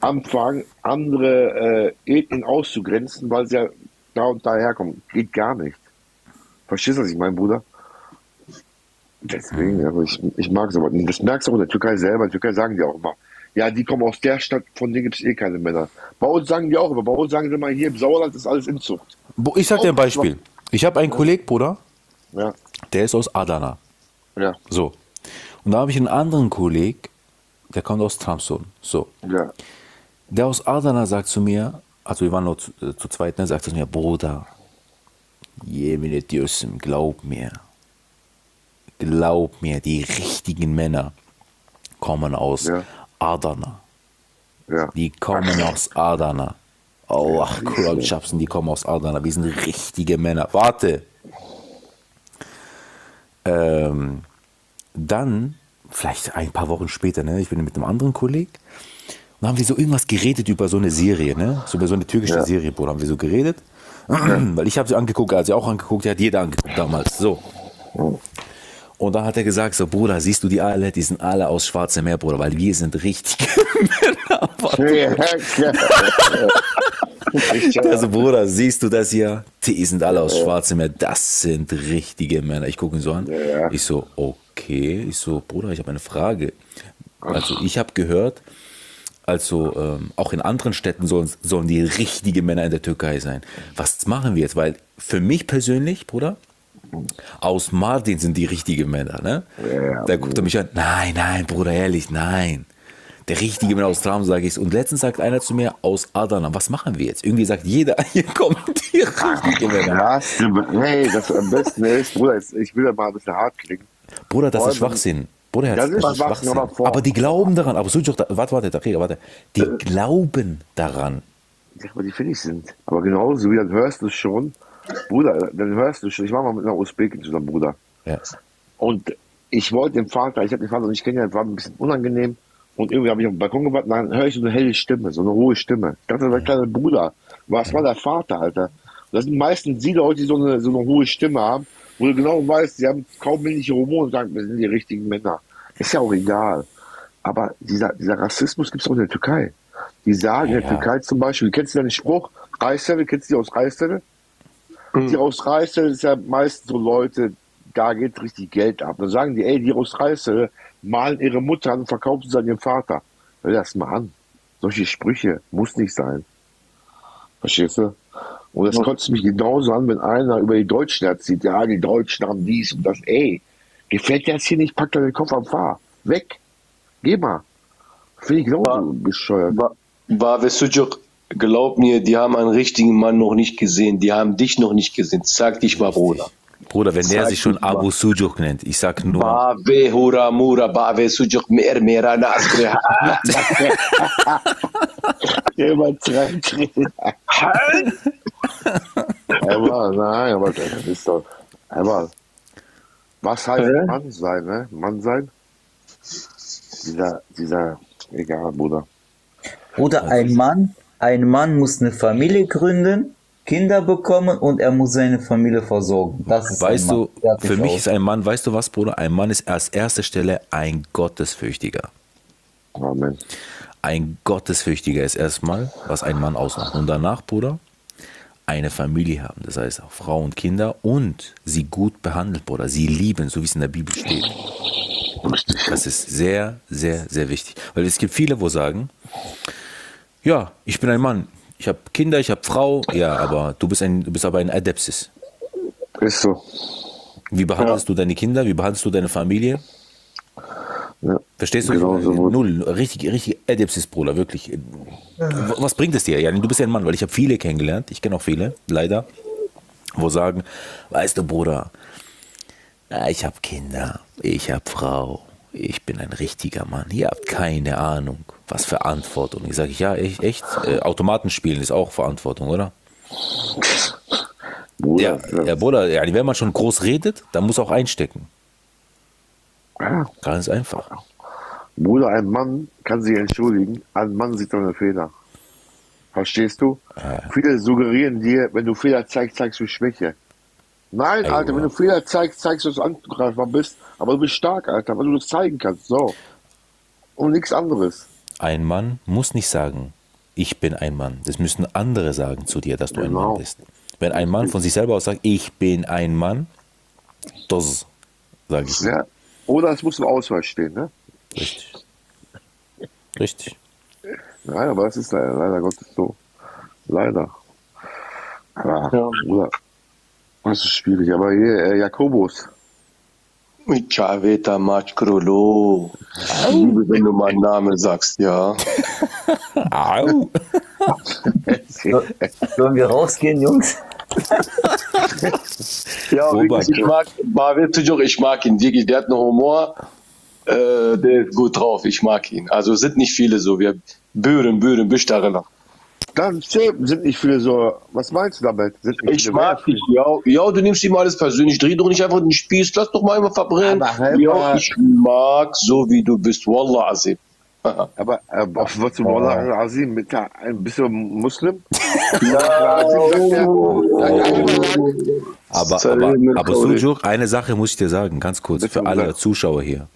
anfangen, andere äh, Ethnien auszugrenzen, weil sie ja da und da herkommen. Geht gar nicht. Verstehst du, was ich meine, Bruder? Deswegen, aber ich, ich mag sowas. Das merkst du auch in der Türkei selber. In der Türkei sagen die auch immer, ja, die kommen aus der Stadt, von denen gibt es eh keine Männer. Bei uns sagen die auch immer, bei uns sagen sie mal, hier im Sauerland ist alles Inzucht. Ich sag dir ein Beispiel. Ich habe einen Kollegen, Bruder, ja. der ist aus Adana. Ja. So. Und da habe ich einen anderen Kollegen, der kommt aus Tramson. So. Ja. Der aus Adana sagt zu mir, also wir waren nur zu, äh, zu zweit, ne, sagt zu mir, Bruder, jemine diyorsun, glaub mir. Glaub mir, die richtigen Männer kommen aus ja. Adana. Ja. Die kommen aus Adana. Oh, ach, cool, Schapsen, die kommen aus Adana. Wir sind richtige Männer. Warte. Ähm, dann, vielleicht ein paar Wochen später, ne, ich bin mit einem anderen Kollegen, und haben wir so irgendwas geredet über so eine Serie, ne? So über so eine türkische ja. Serie, Bruder, haben wir so geredet. (clears throat) Weil ich habe sie angeguckt, er hat sie auch angeguckt, die hat jeder angeguckt damals. So. Und dann hat er gesagt, so Bruder, siehst du die alle? Die sind alle aus Schwarzem Meer, Bruder, weil wir sind richtige (laughs) Männer. also Bruder, siehst du das hier? Die sind alle aus Schwarzem Meer, das sind richtige Männer. Ich gucke ihn so an. Ich so, okay. Ich so, Bruder, ich habe eine Frage. Also ich habe gehört, also ähm, auch in anderen Städten sollen, sollen die richtigen Männer in der Türkei sein. Was machen wir jetzt? Weil für mich persönlich, Bruder, aus Mardin sind die richtigen Männer. Ne? Ja, da guckt er mich an, nein, nein, Bruder, ehrlich, nein. Der richtige Mann aus Traum, sage ich. Und letztens sagt einer zu mir aus Adana, was machen wir jetzt? Irgendwie sagt jeder, (laughs) hier kommen die richtigen Männer. hey, das am besten ist, Bruder, ich will da mal ein bisschen hart klingen. Bruder, das ist Schwachsinn. Bruder, das, das ist Schwachsinn. Aber, aber die glauben daran. Aber Sujuk, warte, warte, warte, warte. Die äh. glauben daran. Ja, aber die finde ich sind. Aber genauso wie dann hörst du schon, Bruder, dann hörst du schon, ich war mal mit einer Usbekin zusammen, Bruder. Ja. Und ich wollte den Vater, ich habe den Vater nicht kennengelernt, war ein bisschen unangenehm. Und irgendwie habe ich auf dem Balkon gewartet, dann höre ich so eine helle Stimme, so eine hohe Stimme. Ich dachte, das war ein kleiner Bruder. Was war der Vater, Alter? Das sind meistens die Leute, die so eine, so eine hohe Stimme haben, wo du genau weißt, sie haben kaum männliche Hormone und sagen, wir sind die richtigen Männer. Ist ja auch egal. Aber dieser, dieser Rassismus gibt es auch in der Türkei. Die sagen ja. in der Türkei zum Beispiel, kennst du den Spruch, Reisstelle, kennst du die aus Reisstelle? Mhm. Die aus Reisstelle ist ja meistens so Leute, da geht richtig Geld ab. Dann sagen die, ey, die aus Reisstelle malen ihre Mutter an und verkaufen sie an ihren Vater. Hör das mal an. Solche Sprüche muss nicht sein. Verstehst du? Und das kotzt mich genauso an, wenn einer über die Deutschen erzählt, ja, die Deutschen haben dies und das. Ey, gefällt dir das hier nicht, pack deinen Koffer und fahr. Weg. Geh mal. Finde ich genauso bescheuert. Bave Sujuk, glaub mir, die haben einen richtigen Mann noch nicht gesehen. Die haben dich noch nicht gesehen. Sag dich mal, Bruder. Bruder, wenn der sich schon Abu Sujuk nennt, ich sag nur. Bave Hura Mura Bave Sujuk Mer Mera Nasre. Jemand reintreten. aber nein, aber das ist doch. Aber was heißt äh? Mann sein, ne? Mann sein? Dieser, dieser, egal, Bruder. Bruder, ein Mann, ein Mann muss eine Familie gründen, Kinder bekommen und er muss seine Familie versorgen. Das ist weißt du, für mich aus. ist ein Mann, weißt du was, Bruder? Ein Mann ist als erste Stelle ein Gottesfürchtiger. Amen. Ein Gottesfürchtiger ist erstmal, was ein Mann ausmacht. Und danach, Bruder, eine Familie haben. Das heißt, auch Frau und Kinder und sie gut behandelt, Bruder. Sie lieben, so wie es in der Bibel steht. Das ist sehr, sehr, sehr wichtig. Weil es gibt viele, wo sagen, ja, ich bin ein Mann, ich habe Kinder, ich habe Frau, ja, aber du bist ein, du bist aber ein Adepsis. Ist so. Wie behandelst ja. du deine Kinder? Wie behandelst du deine Familie? Ja. Verstehst du? Genau so Null. Richtig, richtig Adepsis, Bruder, wirklich. Was bringt es dir? Ja, du bist ja ein Mann, weil ich habe viele kennengelernt. Ich kenne auch viele, leider, wo sagen, weißt du, Bruder, ich habe Kinder, ich habe Frau, ich bin ein richtiger Mann. Ihr habt keine Ahnung, was Verantwortung. Ich sage, ja, echt, echt. Äh, Automaten spielen ist auch Verantwortung, oder? Bruder, ja, ja, Bruder, ja, wenn man schon groß redet, dann muss auch einstecken. Ja. Ganz einfach. Bruder, ein Mann kann sich entschuldigen, ein Mann sieht seine Fehler. Verstehst du? Ja. Viele suggerieren dir, wenn du Fehler zeigst, zeigst du Schwäche. Nein, Alter, wenn du Fehler zeigst, zeigst du, dass du angreifbar bist. Aber du bist stark, Alter, weil du das zeigen kannst. So. Und nichts anderes. Ein Mann muss nicht sagen, ich bin ein Mann. Das müssen andere sagen zu dir, dass du genau. ein Mann genau. bist. Wenn ein Mann von sich selber aus sagt, ich bin ein Mann, das sage ich. Ja. Oder es muss im Ausweis stehen, ne? Richtig. Richtig. Nein, aber es ist leider, leider Gottes so. Leider. Aber, ja. Bruder, das ist schwierig, aber hier, äh, Jakobus. Chaveta Machkrolo. Wenn du meinen Namen sagst, ja. Au. Sollen wir rausgehen, Jungs? ja, wirklich, ich mag, ich mag ihn wirklich, der hat einen Humor, äh, der ist gut drauf, ich mag ihn. Also sind nicht viele so, wir Büren, Büren, Büchtarella. Dann sind nicht viele so. Was meinst du damit? ich mag dich, ja. Ja, du nimmst ihm alles persönlich. Dreh doch nicht einfach den Spieß. Lass doch mal immer verbrennen. Ja, ich mag so, wie du bist. Wallah, Azim. (laughs) Aber äh, was du Wallah Azim mit der, bist du Muslim? Aber, aber, aber Sujuk, eine Sache muss ich dir sagen, ganz kurz, für alle Zuschauer hier.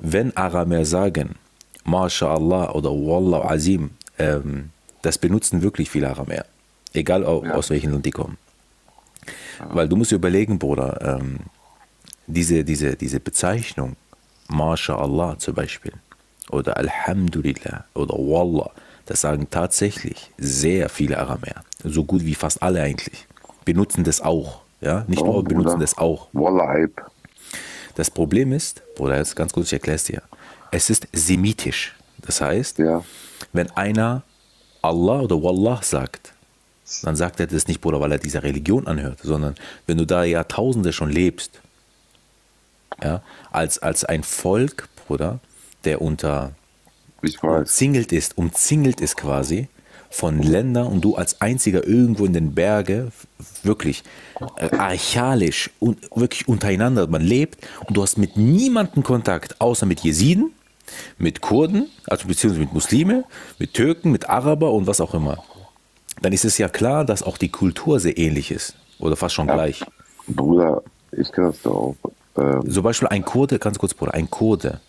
Wenn Aramäer sagen, MashaAllah oder Wallah Azim, ähm, das benutzen wirklich viele Aramäer. Egal ja. aus welchem Land die kommen. Weil du musst überlegen, Bruder, ähm, diese, diese, diese Bezeichnung, MashaAllah zum Beispiel, oder Alhamdulillah oder Wallah, das sagen tatsächlich sehr viele Aramäer. So gut wie fast alle eigentlich. Benutzen das auch. Ja, nicht oh, nur benutzen Bruder. das auch. Wallah. Das Problem ist, Bruder, jetzt ganz kurz, ich erkläre es dir. Es ist semitisch. Das heißt, ja. wenn einer Allah oder Wallah sagt, dann sagt er das nicht, Bruder, weil er dieser Religion anhört, sondern wenn du da Jahrtausende schon lebst, ja, als, als ein Volk, Bruder, der unter umzingelt ist, umzingelt ist quasi von Ländern und du als einziger irgendwo in den Bergen wirklich äh, archaisch und wirklich untereinander man lebt und du hast mit niemandem Kontakt außer mit Jesiden, mit Kurden, also beziehungsweise mit Muslime, mit Türken, mit Araber und was auch immer. Dann ist es ja klar, dass auch die Kultur sehr ähnlich ist oder fast schon ja, gleich. Bruder, ich kann das doch auch. Ähm Zum Beispiel ein Kurde, ganz kurz, Bruder, ein Kurde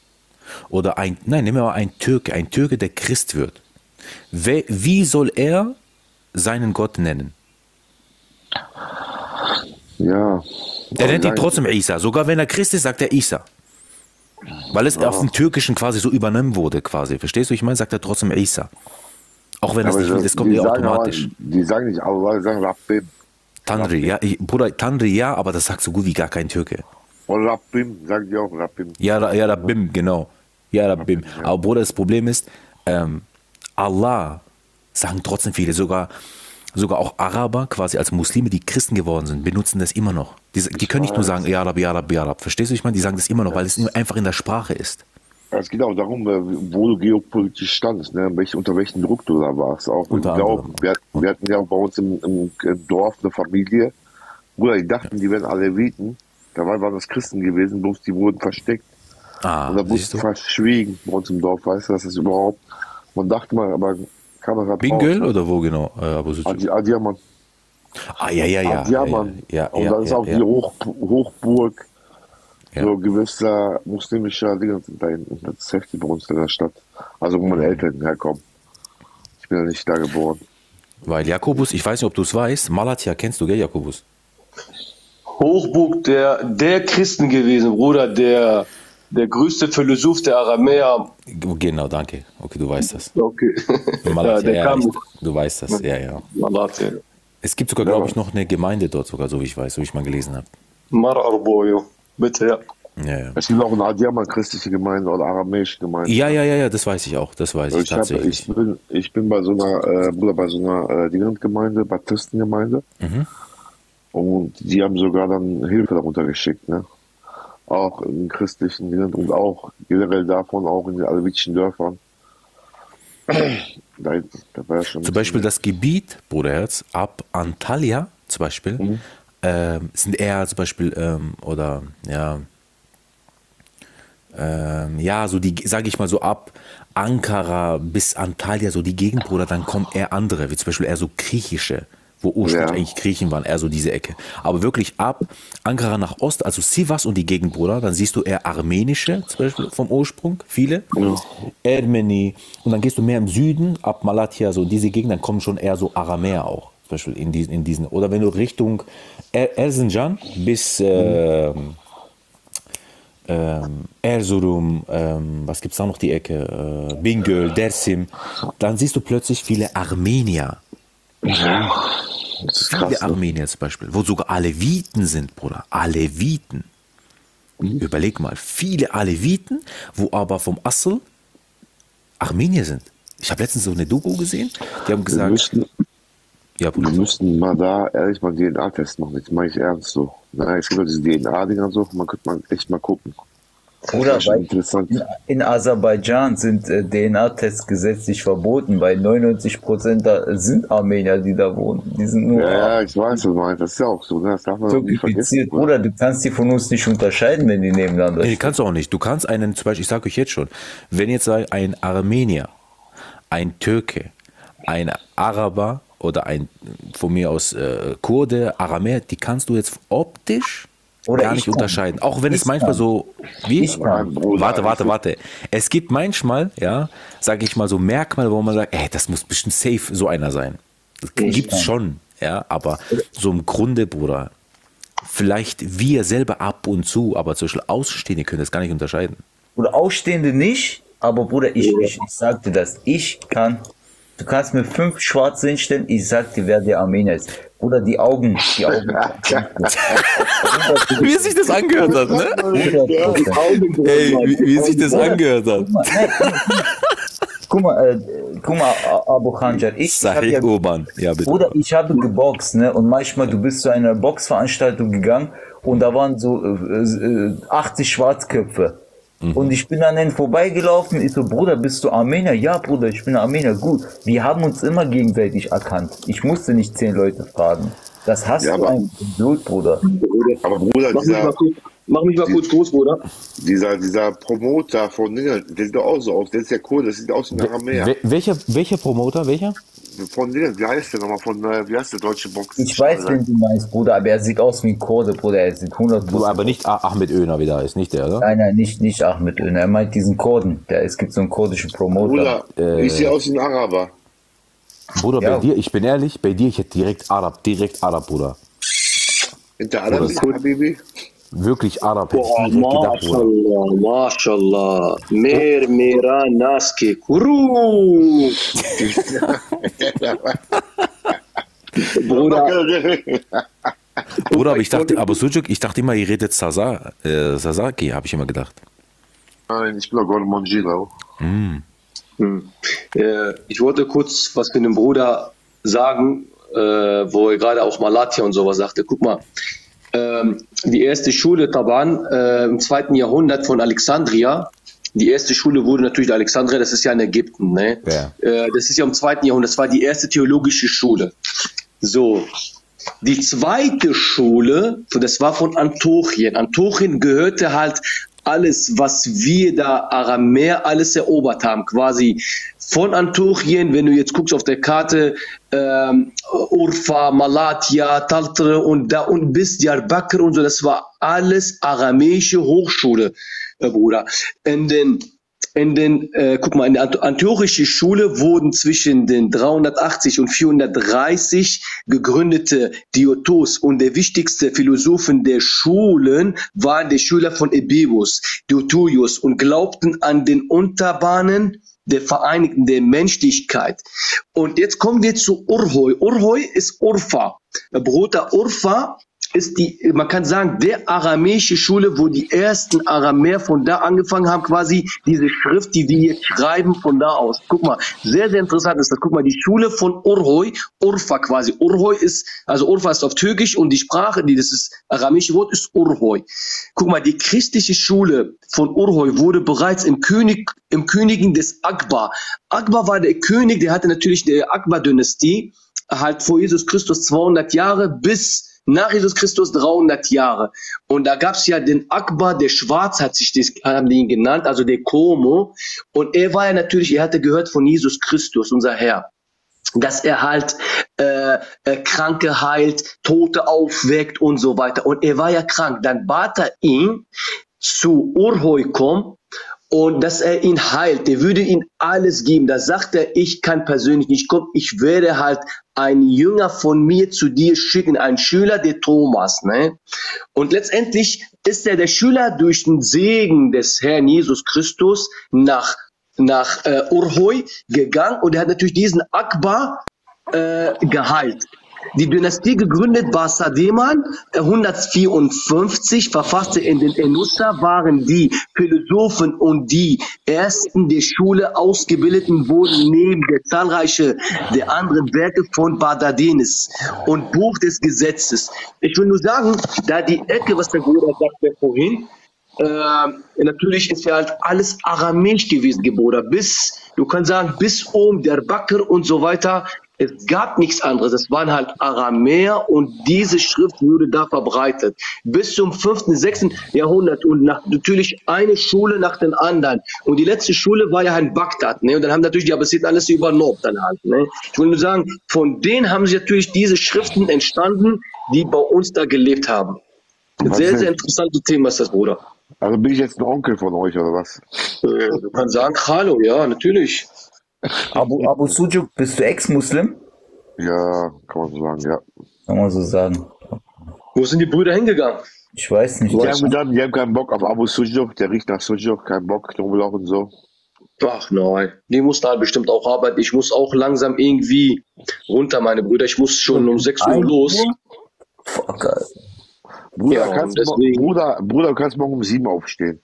oder ein, nein, nehmen wir mal einen Türke, ein Türke, der Christ wird. Wie, wie soll er seinen Gott nennen? Ja. Er nennt ihn trotzdem Isa. Sogar wenn er Christ ist, sagt er Isa. Weil es auf dem Türkischen quasi so übernommen wurde, quasi. Verstehst du? Ich meine, sagt er trotzdem Isa. Auch wenn es nicht will, das kommt ja automatisch. Aber, die sagen nicht Allah, die sagen Rabbim. Tandri, ja, ich, Bruder, Tandri, ja, aber das sagt so gut wie gar kein Türke. Und Rabbim, sagen die auch Rabbim. Ja, ja, Rabbim, genau. Ja, Rabbim. Aber Bruder, das Problem ist, ähm, Allah sagen trotzdem viele, sogar, sogar auch Araber, quasi als Muslime, die Christen geworden sind, benutzen das immer noch. Die, die können nicht nur sagen, Ja, Rab, Ja, Rab, Ja, Rab. Verstehst du, ich meine? Die sagen das immer noch, weil es einfach in der Sprache ist. Es geht auch darum, äh, wo du geopolitisch standest, ne? unter welchem Druck du da warst. Auch unter Glauben. Wir, wir, hatten ja bei uns im, im, Dorf eine Familie, Bruder, die dachten, die wären alle Aleviten. Dabei waren das Christen gewesen, bloß die wurden versteckt. Ah, und da wurde verschwiegen bei uns im Dorf, weißt du, dass das überhaupt. Man dachte mal, aber Kamera Bingel oder wo genau? Äh, Adi, Adiaman. Ah, ja, ja, ja. Adiaman. Ja, ja, und dann ist auch die Hoch, Hochburg so gewisser muslimischer Dinge sind da hinten. Das ist heftig bei uns in der Stadt. Also, wo meine Eltern herkommen. Ich bin ja nicht da geboren. Weil Jakobus, ich weiß nicht, ob du es weißt, Malatya kennst du, gell, Jakobus? Hochburg der, der Christen gewesen, Bruder, der der größte Philosoph der Aramäer. Genau, danke. Okay, du weißt das. Okay. ja, der ja, kam. Du weißt das, ja, ja. Malatya. Es gibt sogar, glaube ich, noch eine Gemeinde dort, sogar, so wie ich weiß, so wie ich mal gelesen habe. Mar Arboyo, bitte, ja. Ja, ja. Es gibt auch eine Adiama christliche Gemeinde oder aramäische Gemeinde. Ja, ja, ja, ja, das weiß ich auch. Das weiß ich, ich tatsächlich. Hab, ich, bin, ich bin bei so einer, äh, bei so einer äh, Gemeinde, Baptistengemeinde. Mhm. Und die haben sogar dann Hilfe darunter geschickt, ne? Auch in christlichen Ländern und auch generell davon, auch in den alevitischen Dörfern. da, da zum Beispiel das Gebiet, Bruderherz, ab Antalya zum Beispiel, mhm. äh, sind eher zum Beispiel, ähm, oder ja, ähm, ja, so die, sage ich mal so ab Ankara bis Antalya, so die Gegend, Bruder, dann kommen eher andere, wie zum Beispiel eher so griechische wo ursprünglich ja. eigentlich Griechen waren, eher so diese Ecke. Aber wirklich ab Ankara nach Ost, also Sivas und die Gegend, Bruder, dann siehst du eher armenische, zum Beispiel vom Ursprung, viele. Ja. Ermeni. Und dann gehst du mehr im Süden, ab Malatya, so diese Gegend, dann kommen schon eher so Aramäer auch. Zum Beispiel in diesen, in diesen. Oder wenn du Richtung er Erzincan bis äh, ähm, Erzurum, ähm, was gibt es da noch die Ecke? Äh, Bingöl, Dersim, dann siehst du plötzlich viele Armenier. Ja. Das ist krass, Viele ne? Armenier zum Beispiel, wo sogar Aleviten sind, Bruder. Aleviten. Mhm. Überleg mal, viele Aleviten, wo aber vom Assel Armenier sind. Ich habe letztens so eine Doku gesehen, die haben gesagt. Wir müssten, ja, wir müssten mal da ehrlich mal DNA-Test machen. Jetzt mache ich ernst so. Na, es gibt ja diese DNA-Dinger so, man könnte mal echt mal gucken. Oder in, Aserbaidschan sind äh, DNA-Tests gesetzlich verboten, weil 99 Prozent sind Armenier, die da wohnen. Die sind nur ja, ja, ich weiß. Das ist ja auch so. Ne? Das darf man nicht vergessen. Oder du kannst die von uns nicht unterscheiden, wenn die nebeneinander stehen. Nee, kannst du auch nicht. Du kannst einen, zum Beispiel, ich sage euch jetzt schon, wenn jetzt ein Armenier, ein Türke, ein Araber oder ein von mir aus äh, Kurde, Aramäer, die kannst du jetzt optisch oder gar nicht kann. unterscheiden. Auch wenn ich es manchmal kann. so. Wie? Warte, warte, warte. Es gibt manchmal, ja, sage ich mal, so Merkmale, wo man sagt, ey, das muss bestimmt safe so einer sein. Das gibt es schon, ja, aber so im Grunde, Bruder, vielleicht wir selber ab und zu, aber zum Beispiel Ausstehende können das gar nicht unterscheiden. Oder Ausstehende nicht, aber Bruder, ich, ich, ich sagte das, ich kann Du kannst mir fünf Schwarze hinstellen, ich sag dir, wer der Armenier ist. Oder die Augen, die Augen. (laughs) wie sich das angehört hat, ne? Ey, wie, wie sich das angehört hat. (laughs) Guck mal, äh, guck mal, Abu Khanjar, ich habe ja, Urban. ja bitte. Oder ich habe geboxt, ne? Und manchmal, du bist zu einer Boxveranstaltung gegangen und da waren so äh, 80 äh, Schwarzköpfe. Mhm. Und ich bin an denen vorbeigelaufen. Ich so, Bruder, bist du Armenier? Ja, Bruder, ich bin Armenier. Gut. Wir haben uns immer gegenseitig erkannt. Ich musste nicht zehn Leute fragen. Das hast ja, du ein Blut, Bruder. Aber Bruder, mach, dieser, mich kurz, mach mich mal die, kurz groß, Bruder. Dieser, dieser Promoter von Dingen, der sieht doch auch so aus. Der ist ja cool, das sieht aus wie ein Aramäer. Welcher, welcher Promoter? Welcher? Von denen, wie heißt der nochmal, von, äh, wie heißt der deutsche Boxer? Ich weiß, wen du meinst, Bruder, aber er sieht aus wie ein Kurde, Bruder, er sieht 100 Du, aber nicht Ahmed Öner wieder, ist nicht der, oder? Nein, nein, nicht, nicht Ahmed Öner, er meint diesen Kurden, der, es gibt so einen kurdischen Promoter. Bruder, äh, ich sehe aus wie ein Araber. Bruder, ja. bei dir, ich bin ehrlich, bei dir, ich hätte direkt Arab, direkt Arab, Bruder. Hinter Arab, Habibi? Wirklich Arab. Boah, mashallah, mashallah. Mer mera naske kuru. (laughs) Bruder. Bruder, aber ich dachte, aber Sujuk, ich dachte immer, ihr redet Sasa, äh, Sasaki, habe ich immer gedacht. Nein, ich bin Gordon Mongilo. Mm. Hm. Äh, ich wollte kurz was mit dem Bruder sagen, äh, wo er gerade auch Malatia und sowas sagte. Guck mal, die erste Schule Taban äh, im zweiten Jahrhundert von Alexandria. Die erste Schule wurde natürlich Alexandria, das ist ja in Ägypten. Ne? Ja. Äh, das ist ja im zweiten Jahrhundert, das war die erste theologische Schule. So, die zweite Schule, das war von Antochien. Antochien gehörte halt alles, was wir da Aramäer alles erobert haben, quasi von Antochien, wenn du jetzt guckst auf der Karte, ähm, Urfa, Malatya, Taltre und da und bis Diyarbakir und so, das war alles aramäische Hochschule, äh, Bruder. In den in den, äh, guck mal, in der antiochischen Schule wurden zwischen den 380 und 430 gegründete Diotos und der wichtigste Philosophen der Schulen waren die Schüler von Ebebus, Diotorius und glaubten an den Unterbahnen der Vereinigten der Menschlichkeit. Und jetzt kommen wir zu Urhoi. Urhoi ist Urfa. Bruder Urfa ist die, man kann sagen, der aramäische Schule, wo die ersten Aramäer von da angefangen haben, quasi diese Schrift, die wir jetzt schreiben, von da aus. Guck mal, sehr, sehr interessant ist das. Guck mal, die Schule von Urhoi, Urfa quasi. Urhoi ist, also Urfa ist auf Türkisch und die Sprache, die das ist, aramäische Wort ist Urhoi. Guck mal, die christliche Schule von Urhoi wurde bereits im König, im Königin des Akbar. Akbar war der König, der hatte natürlich der Akbar-Dynastie, halt vor Jesus Christus 200 Jahre bis nach Jesus Christus 300 Jahre. Und da gab es ja den Akbar, der Schwarz hat sich das, haben die ihn genannt, also der Como. Und er war ja natürlich, er hatte gehört von Jesus Christus, unser Herr dass er halt äh, äh, Kranke heilt, Tote aufweckt und so weiter. Und er war ja krank. Dann bat er ihn zu Urhoikom und dass er ihn heilt. Der würde ihm alles geben. Da sagt er, ich kann persönlich nicht kommen. Ich werde halt einen Jünger von mir zu dir schicken, einen Schüler, der Thomas. Ne? Und letztendlich ist er der Schüler durch den Segen des Herrn Jesus Christus nach nach äh, Urhoi gegangen und er hat natürlich diesen Akbar äh, geheilt. Die Dynastie gegründet war Sademan 154, verfasste in den Enussa waren die Philosophen und die ersten der Schule ausgebildeten wurden neben der zahlreiche der anderen Werke von Badadenis und Buch des Gesetzes. Ich will nur sagen, da die Ecke, was der Bruder sagte vorhin, äh, natürlich ist ja halt alles aramäisch gewesen, Bruder. Bis, du kannst sagen, bis um der Backer und so weiter. Es gab nichts anderes. Es waren halt Aramäer und diese Schrift wurde da verbreitet. Bis zum 5., 6. Jahrhundert und nach, natürlich eine Schule nach den anderen. Und die letzte Schule war ja in Bagdad. Ne? Und dann haben natürlich die Abbasiden alles übernommen dann halt. Ne? Ich will nur sagen, von denen haben sie natürlich diese Schriften entstanden, die bei uns da gelebt haben. Ein sehr, sehr interessantes Thema ist das, Bruder. Also bin ich jetzt ein Onkel von euch oder was? Äh, du kannst sagen, hallo, ja, natürlich. Abu, Abu Sujuk, bist du Ex-Muslim? Ja, kann man so sagen, ja. Kann man so sagen. Wo sind die Brüder hingegangen? Ich weiß nicht. Die haben gedacht, die haben keinen Bock auf Abu Sujuk, der riecht nach Sujuk, keinen Bock, Knoblauch und so. Ach nein, die mussten halt bestimmt auch arbeiten. Ich muss auch langsam irgendwie runter, meine Brüder. Ich muss schon um 6 Uhr los. Fuck, Alter. Bruder, Ja, kannst deswegen- Bruder, Bruder, du kannst morgen um sieben aufstehen.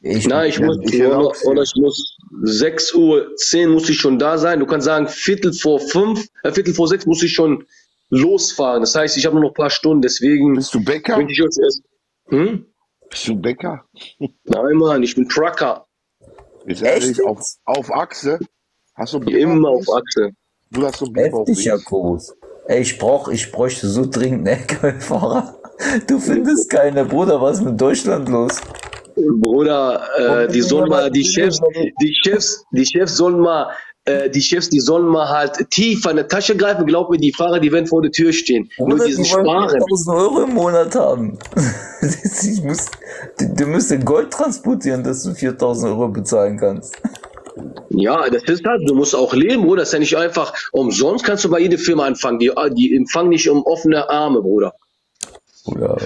Ich, Nein, ich muss, oder, oder ich muss 6 Uhr 10 muss ich schon da sein. Du kannst sagen, Viertel vor fünf, äh, Viertel vor sechs muss ich schon losfahren. Das heißt, ich habe nur noch ein paar Stunden, deswegen Bist du Bäcker? ich euch erst. Hm? Bist du Bäcker? Nein, Mann, ich bin Trucker. Ist Echt ehrlich, auf, jetzt? auf Achse? Hast du Immer auf Achse. Du hast so Blick auf. Jakobus. Ey, ich brauch, ich bräuchte so dringend einen LKW-Fahrer. (laughs) Du findest keine, Bruder, was ist mit Deutschland los? Bruder, äh, die sollen mal, die Chefs, die Chefs, die Chefs sollen mal, äh, die Chefs, die sollen mal halt tief an der Tasche greifen. Glaub mir, die Fahrer, die werden vor der Tür stehen. Nur Bruder, diesen die Sparen. 4000 Euro im Monat haben. (laughs) ich muss, du, du Gold transportieren, dass du 4000 Euro bezahlen kannst. Ja, das ist halt, du musst auch leben, Bruder. Das ist ja nicht einfach umsonst, kannst du bei jeder Firma anfangen. Die, die empfangen nicht um offene Arme, Bruder. Bruder.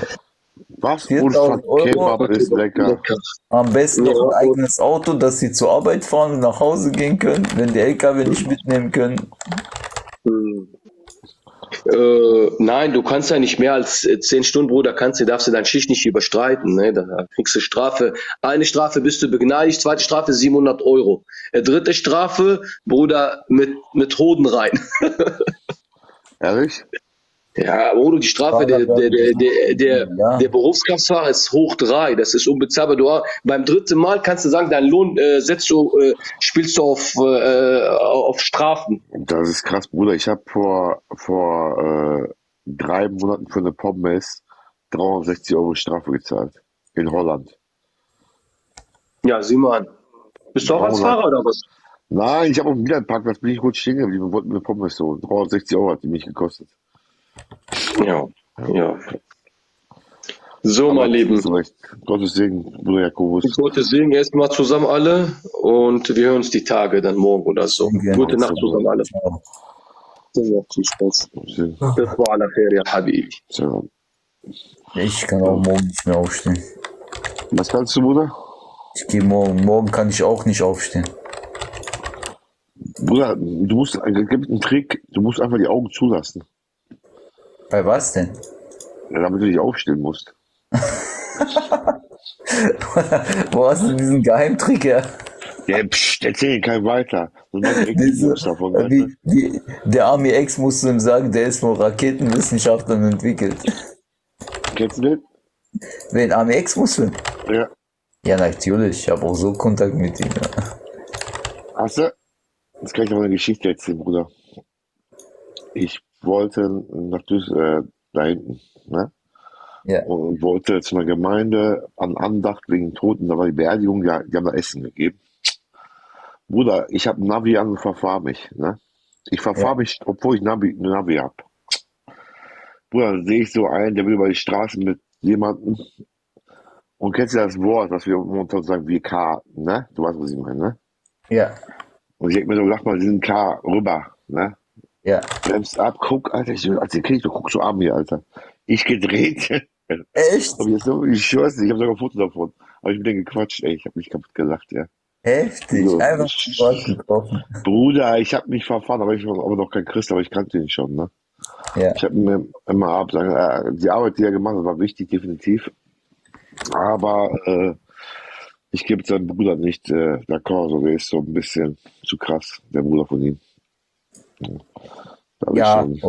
Was? 4000 Urfa Euro? Kebab ist lecker. Am besten Ja, noch ein eigenes Auto, dass sie zur Arbeit fahren und nach Hause gehen können, wenn die LKW nicht mitnehmen können. Hm. Äh, nein, du kannst ja nicht mehr als äh, zehn Stunden, Bruder, kannst du, darfst du deine Schicht nicht überstreiten. Ne? Da kriegst du Strafe. Eine Strafe bist du begnadigt, zweite Strafe 700 Euro. Äh, dritte Strafe, Bruder, mit, mit Hoden rein. (laughs) Ehrlich? Ja, Bruder, die Strafe der, der, der, der, der, Ja. der Berufskraftfahrer ist hoch drei. Das ist unbezahlbar. Du, beim dritten Mal kannst du sagen, dein Lohn äh, setzt du, äh, spielst du auf, äh, auf Strafen. Das ist krass, Bruder. Ich habe vor, vor äh, drei Monaten für eine Pommes 360 Euro Strafe gezahlt. In Holland. Ja, sieh mal an. Bist du auch als. Fahrer oder was? Nein, ich habe auf dem Wiederparkplatz bin ich kurz stehen geblieben und wollte eine Pommes so. 360 Euro hat die mich gekostet. Ja, ja. So, mein Lieben. Gottes Segen, Bruder Jakobus. Ich wollte singen erstmal zusammen alle und wir hören uns die Tage dann morgen oder so. Gerne. Gute Nacht zusammen alle. Ja, viel Spaß. Segen. Das war alle ya Habibi. Ich kann auch morgen nicht mehr aufstehen. Was kannst du, Bruder? Ich gehe morgen. Morgen kann ich auch nicht aufstehen. Bruder, du musst, es gibt einen Trick, du musst einfach die Augen zulassen, Bei was denn? damit du nicht aufstehen musst. (laughs) Wo hast du diesen Geheimtrick her? Ja, pst, erzähl kein weiter. Davon, wie, wie, der Army Ex-Muslim sagt, der ist von Raketenwissenschaftlern entwickelt. Kennst du den? Wen? Army Ex-Muslim? Ja. Ja, natürlich. Ich habe auch so Kontakt mit ihm. Ja. Hast du? Jetzt kann ich noch eine Geschichte erzählen, Bruder. Ich wollte nach Düs äh, da hinten, ne? Ja. Und wollte zu einer Gemeinde an Andacht wegen Toten, da war die Beerdigung, die, haben da Essen gegeben. Bruder, ich habe Navi an und verfahr mich, ne? Ich verfahr Ja. mich, obwohl ich Navi, Navi hab. Bruder, sehe ich so einen, der will über die Straße mit jemandem. Und kennst du das Wort, was wir momentan sagen, wir K, ne? Du weißt, was ich meine, ne? Ja. Und ich denk mir so, lach mal diesen K rüber, ne? Ja. Bremst ab, guck, Alter, ich, als ihr kriegt, du guckst so an mir, Alter. Ich gedreht. (laughs) Echt? Hab ich, so, ich schwör's dir, ich habe sogar ein Foto davon. Aber ich bin denen gequatscht, ey, ich habe mich kaputt gelacht, ja. Heftig. So. Einfach getroffen. Bruder, ich habe mich verfahren, aber ich war aber noch kein Christ, aber ich kannte ihn schon, ne? Ja. Ich habe mir immer absagen, äh, die Arbeit, die er gemacht hat, war wichtig, definitiv. Aber äh, ich gebe seinem Bruder nicht äh, d'accord, so der ist so ein bisschen zu krass, der Bruder von ihm. Ja, hab Ja. ich.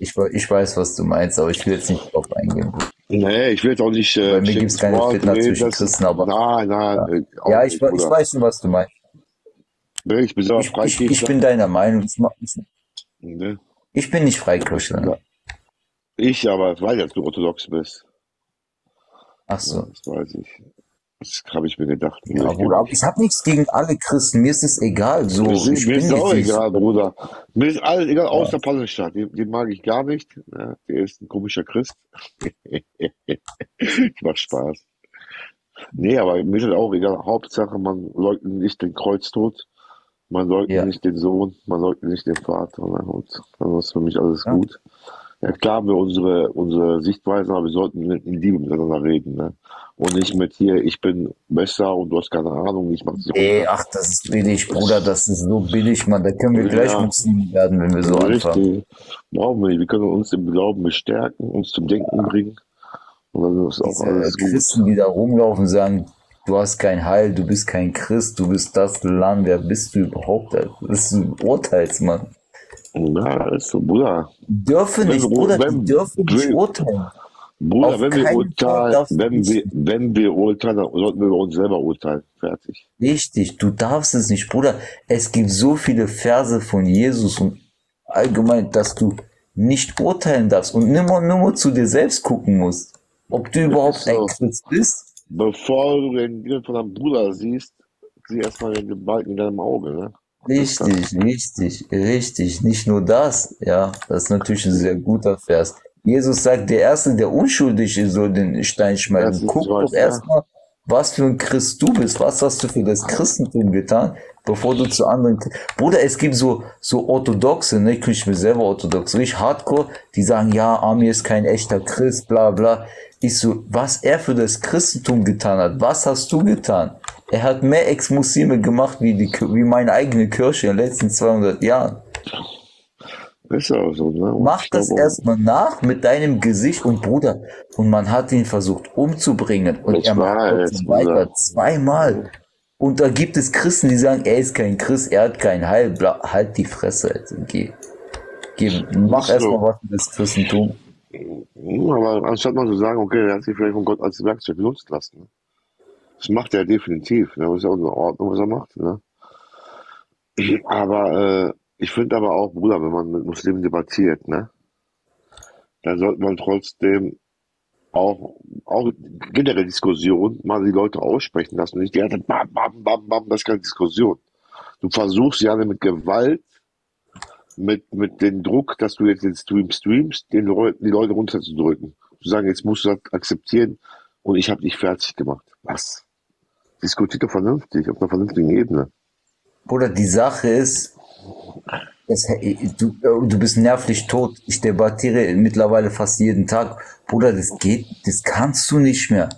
Ich, we- ich weiß, was du meinst, aber ich will jetzt nicht drauf eingehen. Nee, ich will jetzt auch nicht. Äh, Bei mir gibt es keine Fitner zwischen Christen, aber. Nein, nein. Ja, äh, ja ich, ich, weiß schon, was du meinst. Nee, ich bin, ich, ich, ich bin deiner Meinung. Nee. Ich bin nicht Freikirchler. Ja. Ich aber, weil dass du orthodox bist. Ach so. Ja, das weiß ich. Das habe ich mir gedacht. Ja, Bruder, ich habe nichts gegen alle Christen. Mir ist es egal. So, mir ist, mir ist auch egal, Bruder. Mir ist alles egal, außer ja. Pallenstadt. Den, den, mag ich gar nicht. Ja, der ist ein komischer Christ. (laughs) Macht Spaß. Nee, aber mir ist es auch egal. Hauptsache, man leugnet nicht den Kreuztod. Man leugnet ja. nicht den Sohn. Man leugnet nicht den Vater. Ne? Und dann ist für mich alles gut. Ja, klar haben wir unsere, unsere Sichtweise, aber wir sollten in Liebe miteinander reden. Ne? Und nicht mit hier, ich bin besser und du hast keine Ahnung, ich mach so. Ey, ach, das ist billig, Bruder, das ist so billig, Mann. Da können wir gleich ja. Muslim werden, wenn wir so Richtig. anfangen. Brauchen wir nicht. Wir können uns im Glauben bestärken, uns zum Denken bringen. Und dann ist auch Diese alles gut. Christen, die da rumlaufen, sagen, du hast kein Heil, du bist kein Christ, du bist das Land, wer bist du überhaupt? Das ist ein Urteilsmann. Ja, ist so, Bruder. Dürfen nicht, Bruder, wenn, dürfen nicht urteilen. Bruder, wenn wir, urteilen, wenn, wir, wenn wir urteilen, dann sollten wir über uns selber urteilen. Fertig. Richtig, du darfst es nicht, Bruder. Es gibt so viele Verse von Jesus und allgemein, dass du nicht urteilen darfst und nimmer, nimmer zu dir selbst gucken musst, ob du überhaupt so. ein Christ bist. Bevor du den Bild von deinem Bruder siehst, sieh erstmal den Balken in deinem Auge, ne? Richtig, richtig, richtig. Nicht nur das, ja, das ist natürlich ein sehr guter Vers. Jesus sagt, der Erste, der unschuldig ist, soll den Stein schmeißen. Guck doch erstmal, was für ein Christ du bist. Was hast du für das Christentum getan, bevor du zu anderen. Bruder, es gibt so, so Orthodoxe, ne, ich mir selber orthodox, richtig hardcore, die sagen, ja, Amir ist kein echter Christ, bla, bla. Ich so, was er für das Christentum getan hat, was hast du getan? Er hat mehr Ex-Muslime gemacht wie, die, wie meine eigene Kirche in den letzten 200 Jahren. Ist auch so, ne? Mach das erstmal nach mit deinem Gesicht und Bruder. Und man hat ihn versucht umzubringen. Und das er macht weiter. Zweimal. Und da gibt es Christen, die sagen, er ist kein Christ, er hat kein Heil. Bla, halt die Fresse, also. Geh. Geh. Mach erstmal so. was mit das Christentum. Aber anstatt mal zu sagen, okay, er hat sich vielleicht von Gott als Werkzeug benutzt lassen. Das macht er definitiv. Ne? Das ist ja auch in Ordnung, was er macht. Ne? Aber äh, ich finde aber auch, Bruder, wenn man mit Muslimen debattiert, ne, dann sollte man trotzdem auch, auch generell Diskussion mal die Leute aussprechen lassen. Nicht die ganze bam, bam, bam, bam, das ist keine Diskussion. Du versuchst ja mit Gewalt, mit, mit dem Druck, dass du jetzt den Stream streamst, den Leuten, die Leute runterzudrücken. Zu sagen, jetzt musst du das akzeptieren und ich habe dich fertig gemacht. Was? Diskutiert doch vernünftig, auf einer vernünftigen Ebene. Bruder, die Sache ist, das, du, du bist nervlich tot. Ich debattiere mittlerweile fast jeden Tag. Bruder, das geht, das kannst du nicht mehr.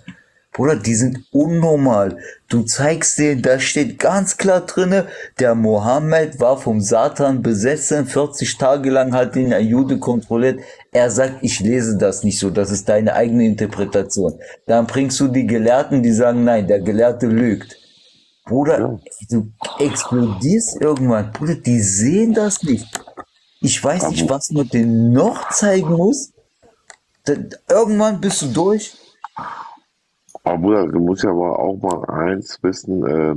Bruder, die sind unnormal. Du zeigst denen, da steht ganz klar drinne, der Mohammed war vom Satan besessen, 40 Tage lang hat ihn ein Jude kontrolliert. Er sagt, ich lese das nicht so, das ist deine eigene Interpretation. Dann bringst du die Gelehrten, die sagen, nein, der Gelehrte lügt. Bruder, ja. du explodierst irgendwann. Bruder, die sehen das nicht. Ich weiß nicht, was man denen noch zeigen muss. Irgendwann bist du durch. Aber Bruder, du musst ja aber auch mal eins wissen, äh,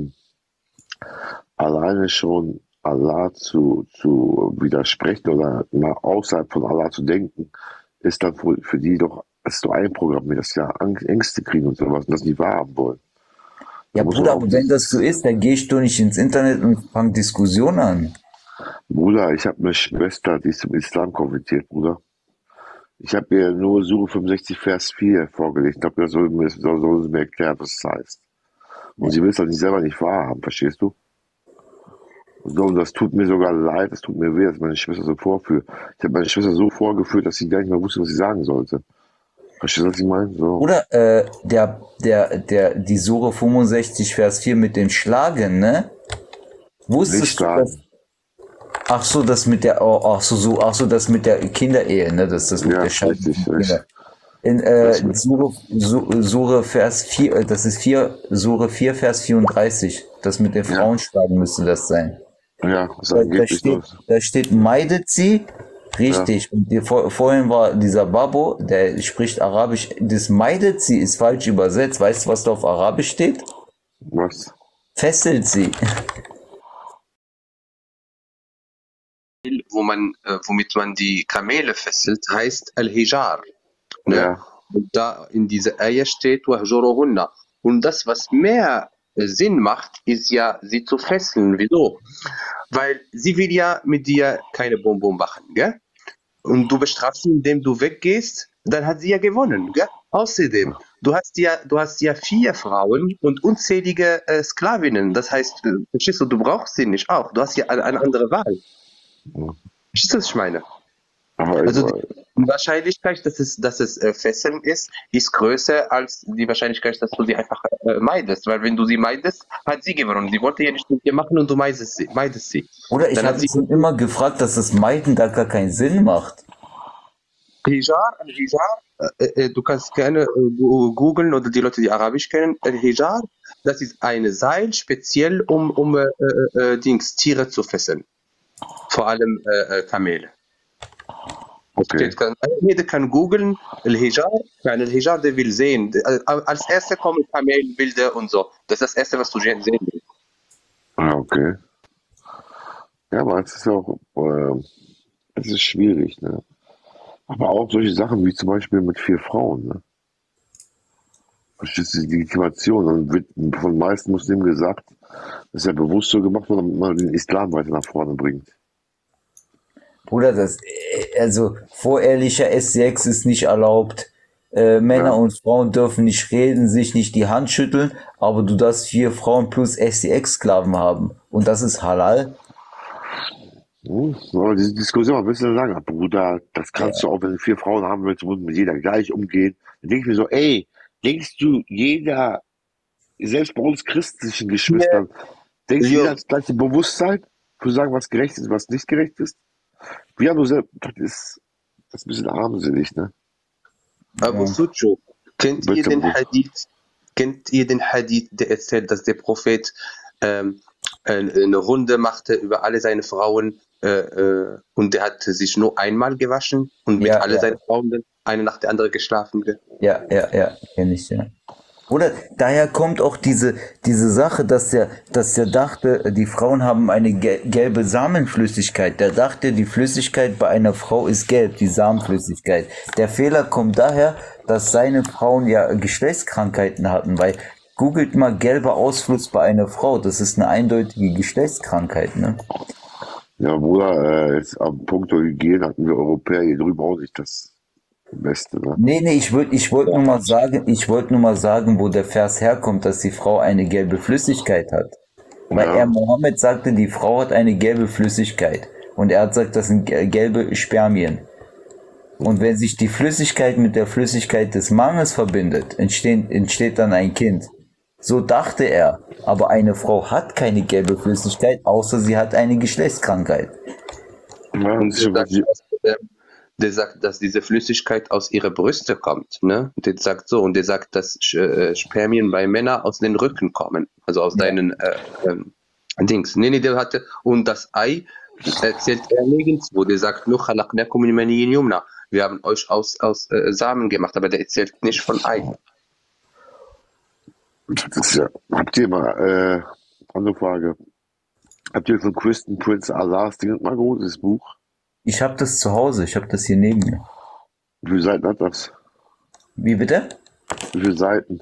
alleine schon Allah zu, zu widersprechen oder mal außerhalb von Allah zu denken, ist dann für, für die doch, ist doch einprogrammiert, dass sie ja Ängste kriegen und sowas und das nicht wahrhaben wollen. Ja, Bruder, aber wenn das so ist, dann gehst du nicht ins Internet und fang Diskussionen an. Bruder, ich habe eine Schwester, die ist zum Islam konvertiert, Bruder. Ich habe ihr nur Suche 65, Vers 4 vorgelegt. Ich glaube, das soll, soll, soll sie mir erklären, was das heißt. Und sie will es doch nicht selber nicht wahrhaben, verstehst du? Und das tut mir sogar leid, es tut mir weh, dass meine Schwester so vorführt. Ich habe meine Schwester so vorgeführt, dass sie gar nicht mehr wusste, was sie sagen sollte. Verstehst du, was ich meine? So. Oder äh, der, der, der, die Sure 65, Vers 4 mit dem Schlagen, ne? Wusstest du, dass, Ach so, das mit der, oh, ach so, so, ach so, das mit der Kinderehe, ne? Das, das mit ja, der Scheidung. Richtig, richtig. In äh, Sure, Sure Vers 4, äh, das ist 4, Sure 4, Vers 34. Das mit den Frauen schlagen müsste das sein. Ja, da, da, steht, da steht, meidet sie Richtig. Ja. Und die, vor, vorhin war dieser Babo, der spricht Arabisch. Das meidet sie, ist falsch übersetzt. Weißt du, was da auf Arabisch steht? Was? Fesselt sie. Wo man, äh, womit man die Kamele fesselt, heißt Al-Hijar. Ne? Ja. Und da in dieser Eier steht Wahjuruhunna. Und das, was mehr äh, Sinn macht, ist ja, sie zu fesseln. Wieso? Weil sie will ja mit dir keine Bonbon machen, gell? Und du bestrafst sie, indem du weggehst, dann hat sie ja gewonnen, gell? Außerdem, du hast ja, du hast ja vier Frauen und unzählige äh, Sklavinnen. Das heißt, äh, verstehst du, du brauchst sie nicht auch. Du hast ja eine, eine andere Wahl. Verstehst du, was ich meine? Also die Wahrscheinlichkeit, dass es, dass es äh, Fesseln ist, ist größer als die Wahrscheinlichkeit, dass du sie einfach äh, meidest. Weil wenn du sie meidest, hat sie gewonnen. Sie wollte ja nicht mit dir machen und du meidest sie. Meidest sie. Oder ich habe sie immer gefragt, dass das Meiden da gar keinen Sinn macht. Hijar, Hijar, äh, äh, du kannst gerne googeln oder die Leute, die Arabisch kennen, Hijar, das ist eine Seil speziell, um, um äh, äh, Dings, Tiere zu fesseln. Vor allem Kamele. Okay. Kann, jeder kann googeln, Al-Hijar, Al-Hijar, der will sehen. Als erste kommen Kamelbilder und so. Das ist das erste, was du sehen willst. Ah, okay. Ja, aber es ist auch, äh, es ist schwierig, ne? Aber auch solche Sachen wie zum Beispiel mit vier Frauen, ne? Verstehst du die Legitimation? Und wird von meisten Muslimen gesagt, das ist ja bewusst so gemacht, damit man den Islam weiter nach vorne bringt. Bruder, das, äh, also vorehrlicher S6 ist nicht erlaubt. Äh, Männer ja. und Frauen dürfen nicht reden, sich nicht die Hand schütteln, aber du darfst vier Frauen plus SDX-Sklaven haben. Und das ist halal. Hm, aber diese Diskussion ein bisschen länger, Bruder. Das kannst ja. du auch, wenn du vier Frauen haben willst, muss mit jeder gleich umgehen. Dann denke ich mir so, ey, denkst du, jeder, selbst bei uns christlichen Geschwistern, ja. denkst du, das gleiche Bewusstsein, für sagen, was gerecht ist, was nicht gerecht ist? Ja, nur das ist, das ist ein bisschen armselig, ne? Abu Sucho, kennt Bitte, ihr den Hadith? Kennt ihr den Hadith, der erzählt, dass der Prophet ähm, eine Runde machte über alle seine Frauen äh, äh, und der hat sich nur einmal gewaschen und mit ja, alle ja. seinen Frauen eine nach der anderen geschlafen. Ja, ja, ja, kenne ich, ja. Oder daher kommt auch diese, diese Sache, dass der, dass der dachte, die Frauen haben eine gelbe Samenflüssigkeit. Der dachte, die Flüssigkeit bei einer Frau ist gelb, die Samenflüssigkeit. Der Fehler kommt daher, dass seine Frauen ja Geschlechtskrankheiten hatten, weil googelt mal gelber Ausfluss bei einer Frau. Das ist eine eindeutige Geschlechtskrankheit, ne? Ja, Bruder, äh, jetzt am Punkt Hygiene hatten wir Europäer hier drüber auch nicht das Beste, ne? Nee, nee, ich wollte ich wollt nur mal sagen, ich wollte nur mal sagen, wo der Vers herkommt, dass die Frau eine gelbe Flüssigkeit hat. Weil ja. er Mohammed sagte, die Frau hat eine gelbe Flüssigkeit. Und er hat gesagt, das sind gelbe Spermien. Und wenn sich die Flüssigkeit mit der Flüssigkeit des Mannes verbindet, entsteht, entsteht dann ein Kind. So dachte er. Aber eine Frau hat keine gelbe Flüssigkeit, außer sie hat eine Geschlechtskrankheit. Ja, und sie, der sagt, dass diese Flüssigkeit aus ihrer Brüste kommt. Ne? Der sagt so, und der sagt, dass äh, Spermien bei Männern aus den Rücken kommen, also aus ja. deinen äh, ähm, Dings. Nee, nee, der hatte, und das Ei erzählt er nirgendwo. Der sagt, nur wir haben euch aus, aus äh, Samen gemacht, aber der erzählt nicht von Ei. Ja, habt ihr mal, äh, andere Frage. Habt ihr von Kristen Prince Allahs Ding mal geholt, das Buch? Ich habe das zu Hause, ich habe das hier neben mir. Wie viele Seiten hat das? Wie bitte? Wie viele Seiten?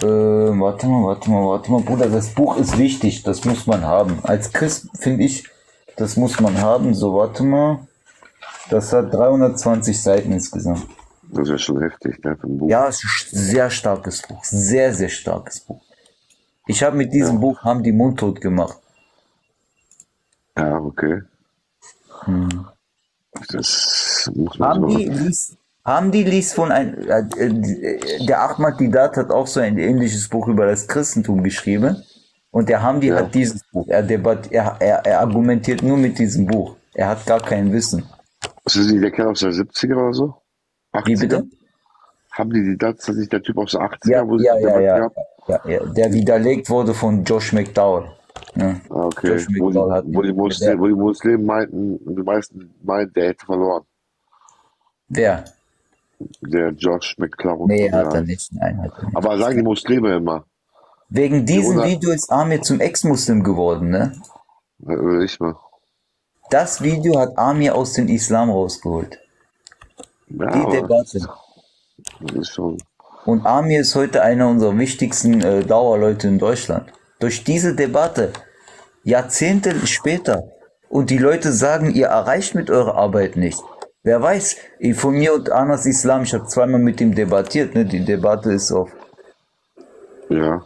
Äh, warte mal, warte mal, warte mal, Bruder, das Buch ist wichtig, das muss man haben. Als Christ finde ich, das muss man haben. So, warte mal. Das hat 320 Seiten insgesamt. Das ist ja schon heftig, ne, für ein Buch. Ja, es ist ein sehr starkes Buch. Sehr, sehr starkes Buch. Ich habe mit diesem ja. Buch haben die mundtot gemacht. Ja, okay. Hm. Das muss man haben, die, liest, haben die liest von ein, äh, äh, der Ahmad Didat hat auch so ein ähnliches Buch über das Christentum geschrieben. Und der Hamdi ja. hat dieses Buch. Er, debat, er, er, er argumentiert nur mit diesem Buch. Er hat gar kein Wissen. Ist das nicht der Kerl aus der 70er oder so? 80er? Wie bitte? Haben die das, das nicht der Typ aus der 80er? Ja, ja, ja, ja, ja, ja, der widerlegt wurde von Josh McDowell. Ja. Ah, okay. Wo die, wo, die Muslim, wo die Muslimen meinten, die meisten meinten, der hätte verloren. Wer? Der Josh McCloud. Nee, hat er nicht. Nein, hat er nicht. Aber sagen die Muslime immer. Wegen diesem Video ist Amir zum Ex-Muslim geworden, ne? Ja, ich mal. Das Video hat Amir aus dem Islam rausgeholt. Ja, die Debatte. Und Amir ist heute einer unserer wichtigsten äh, Dauerleute in Deutschland. Durch diese Debatte, Jahrzehnte später, und die Leute sagen, ihr erreicht mit eurer Arbeit nicht. Wer weiß, von mir und Anas Islam, ich habe zweimal mit ihm debattiert, ne? die Debatte ist auf. Ja,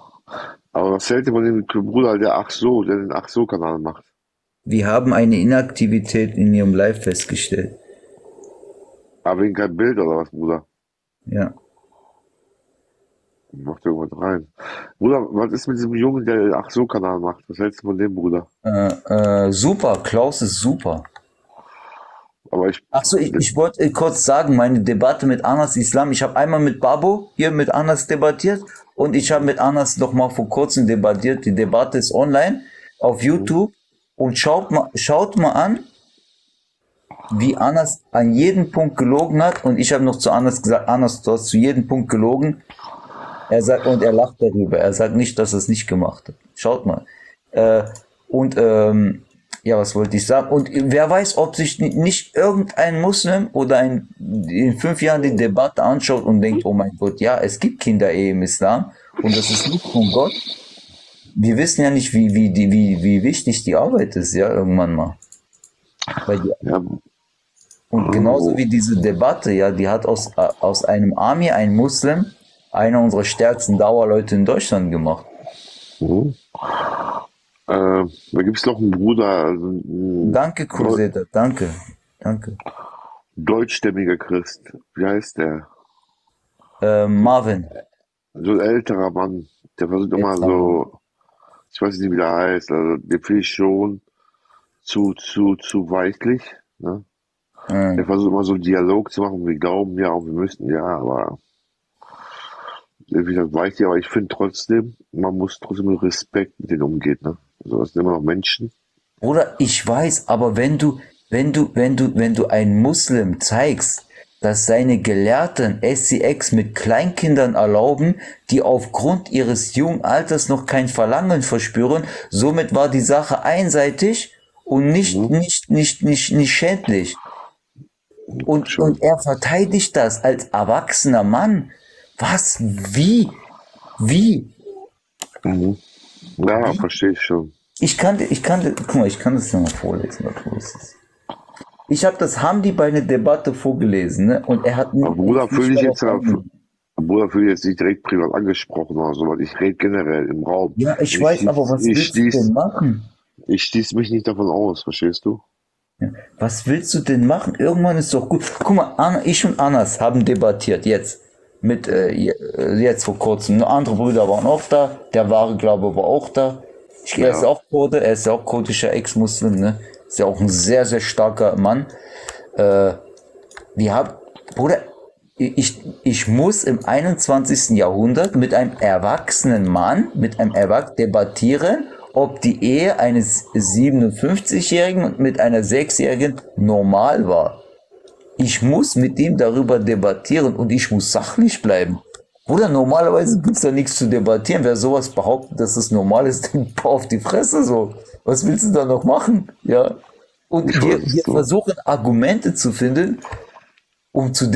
aber was hält ihr von dem Bruder, der Ach so, der den Ach so Kanal macht? Wir haben eine Inaktivität in ihrem Live festgestellt. Aber wegen kein Bild oder was, Bruder? Ja. Macht irgendwas rein. Bruder, was ist mit diesem Jungen, der Ach so Kanal macht? Was hältst du von dem, Bruder? Äh, äh, super, Klaus ist super. Aber ich. Achso, ich, ich wollte kurz sagen, meine Debatte mit Anas Islam. Ich habe einmal mit Babo hier mit Anas debattiert und ich habe mit Anas noch mal vor kurzem debattiert. Die Debatte ist online auf YouTube und schaut mal, schaut mal an, wie Anas an jedem Punkt gelogen hat und ich habe noch zu Anas gesagt, Anas, du hast zu jedem Punkt gelogen. Er sagt und er lacht darüber. Er sagt nicht, dass er es nicht gemacht hat. Schaut mal. Äh, und ähm, ja, was wollte ich sagen? Und wer weiß, ob sich nicht irgendein Muslim oder ein, in fünf Jahren die Debatte anschaut und denkt, oh mein Gott, ja, es gibt Kinderehe im Islam und das ist nicht von Gott. Wir wissen ja nicht, wie, wie, die, wie, wie wichtig die Arbeit ist, ja, irgendwann mal. Ja. Und genauso wie diese Debatte, ja, die hat aus, aus einem Army ein Muslim einer unserer stärksten Dauerleute in Deutschland gemacht. Mhm. Äh, da gibt es noch einen Bruder. Also, danke, Cruseta, danke. Danke. Deutschstämmiger Christ. Wie heißt der? Äh, Marvin. So ein älterer Mann. Der versucht immer so, ich weiß nicht, wie der heißt, also der finde ich schon zu, zu, zu weichlich. Ne? Mhm. Der versucht immer so einen Dialog zu machen. Wir glauben ja, wir müssten ja, aber wie gesagt, weiß ich, aber ich finde trotzdem, man muss trotzdem mit Respekt mit denen umgehen. Ne? Also das sind immer noch Menschen. Oder ich weiß, aber wenn du, wenn du, wenn du, wenn du einen Muslim zeigst, dass seine Gelehrten SCX mit Kleinkindern erlauben, die aufgrund ihres jungen Alters noch kein Verlangen verspüren, somit war die Sache einseitig und nicht, mhm. nicht, nicht, nicht, nicht schädlich. Und, und er verteidigt das als erwachsener Mann. Was? Wie? Wie? Mhm. Ja, verstehe ich schon. Ich kann, ich kann, guck mal, ich kann das ja mal vorlesen, was Ich habe das Hamdi bei einer Debatte vorgelesen, ne? Und er hat Aber Bruder, fühle ich jetzt Bruder, fühle jetzt nicht direkt privat angesprochen oder so, weil ich rede generell im Raum. Ja, ich, ich weiß, aber was ich willst stieß, du denn machen? Ich schließe mich nicht davon aus, verstehst du? Ja. Was willst du denn machen? Irgendwann ist doch gut. Guck mal, Anna, ich und Anas haben debattiert jetzt mit äh, jetzt vor kurzem. Andere Brüder waren auch da. Der wahre Glaube war auch da. Ich, ja. Er ist auch Kurde, er ist ja auch kurdischer Ex-Muslim, ne? Ist ja auch ein sehr, sehr starker Mann. Äh, wir haben, Bruder, ich, ich muss im 21. Jahrhundert mit einem erwachsenen Mann, mit einem Erwachsenen debattieren, ob die Ehe eines 57-Jährigen und mit einer 6-Jährigen normal war. Ich muss mit ihm darüber debattieren und ich muss sachlich bleiben. Bruder, normalerweise gibt es da nichts zu debattieren. Wer sowas behauptet, dass es normal ist, (laughs) den auf die Fresse so. Was willst du da noch machen? Ja. Und wir, wir versuchen Argumente zu finden, um zu,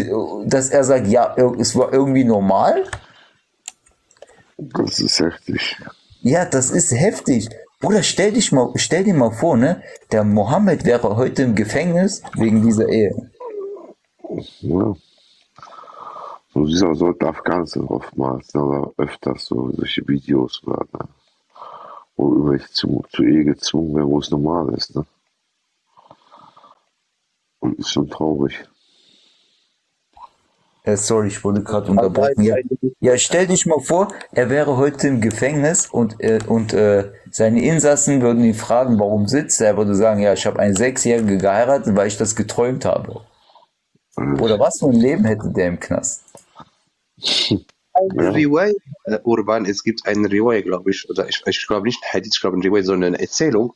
dass er sagt, ja, es war irgendwie normal. Das ist heftig. Ja, das ist heftig. Bruder, stell dich mal, stell dir mal vor, ne? Der Mohammed wäre heute im Gefängnis wegen dieser Ehe. Ja. So siehst du so in Afghanistan oftmals, oder öfters so solche Videos, oder, ne, wo irgendwelche zu, zu Ehe gezwungen werden, wo es normal ist. Ne? Und ist schon traurig. Äh, sorry, ich wurde gerade unterbrochen. Ja, ja, stell dich mal vor, er wäre heute im Gefängnis und, äh, und äh, seine Insassen würden ihn fragen, warum sitzt er. Er würde sagen, ja, ich habe eine Sechsjährige geheiratet, weil ich das geträumt habe. Oder was für ein Leben hätte der im Knast? eine ja. Riway, äh, Urban, es gibt eine Riway, glaube ich, oder ich, ich glaube nicht Hadith, ich glaube ein Riway, sondern eine Erzählung,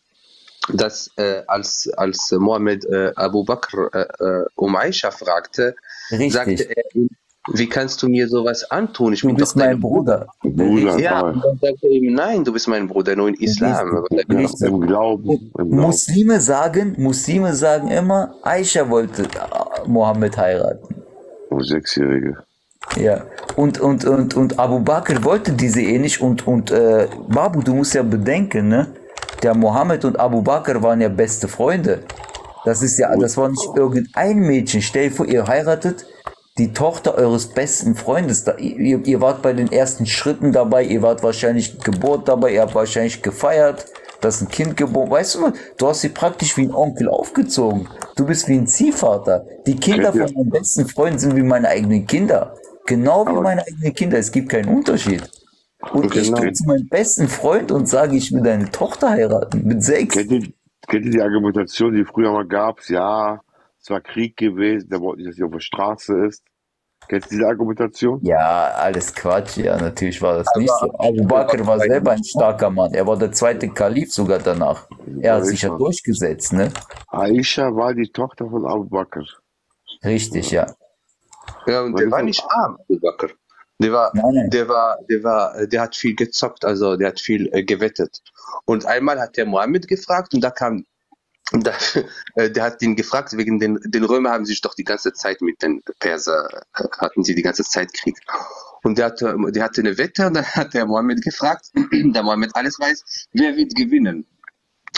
dass äh, als, als Mohammed äh, Abu Bakr äh, äh um Aisha fragte, Richtig. sagte er ihm, wie kannst du mir sowas antun? Ich du bin bist mein Bruder. Bruder. Ja, und dann sagt er ihm, nein, du bist mein Bruder, nur in Islam. Richtig. Im Glauben. Im Muslime sagen, Muslime sagen immer, Aisha wollte äh, Mohammed heiraten. Oh, Sechsjährige. Ja, und, und, und, und Abu Bakr wollte diese eh nicht und, und äh, Babu, du musst ja bedenken, ne? Der Mohammed und Abu Bakr waren ja beste Freunde. Das ist ja, das war nicht irgendein Mädchen. Stell dir vor, ihr heiratet die Tochter eures besten Freundes. Da, ihr, ihr wart bei den ersten Schritten dabei, ihr wart wahrscheinlich Geburt dabei, ihr habt wahrscheinlich gefeiert, dass ein Kind geboren. Weißt du, du hast sie praktisch wie ein Onkel aufgezogen. Du bist wie ein Ziehvater. Die Kinder von meinen besten Freunden sind wie meine eigenen Kinder. Genau wie meine eigenen Kinder. Es gibt keinen Unterschied. Und genau. ich gehe zu meinem besten Freund und sage, ich will deine Tochter heiraten mit sechs. Kennt ihr, kennt ihr die Argumentation, die früher mal gab? Ja, es war Krieg gewesen, der wollte nicht, dass sie auf der Straße ist. Kennst du diese Argumentation? Ja, alles Quatsch. Ja, natürlich war das aber, nicht so. Abu Bakr war selber ein starker Mann. Er war der zweite Kalif sogar danach. Er hat sich ja durchgesetzt, ne? Aisha war die Tochter von Abu Bakr. Richtig, ja. Ja, und der war nicht arm, Abu Bakr. Der war, nein, nein. der war, der war, der hat viel gezockt, also der hat viel äh, gewettet. Und einmal hat der Mohammed gefragt und da kam und da, äh, der hat ihn gefragt, wegen den, den Römer haben sich doch die ganze Zeit mit den Perser, äh, hatten sie die ganze Zeit Krieg. Und der hatte, der hatte eine Wette und dann hat der Mohammed gefragt, (clears throat) der Mohammed alles weiß, wer wird gewinnen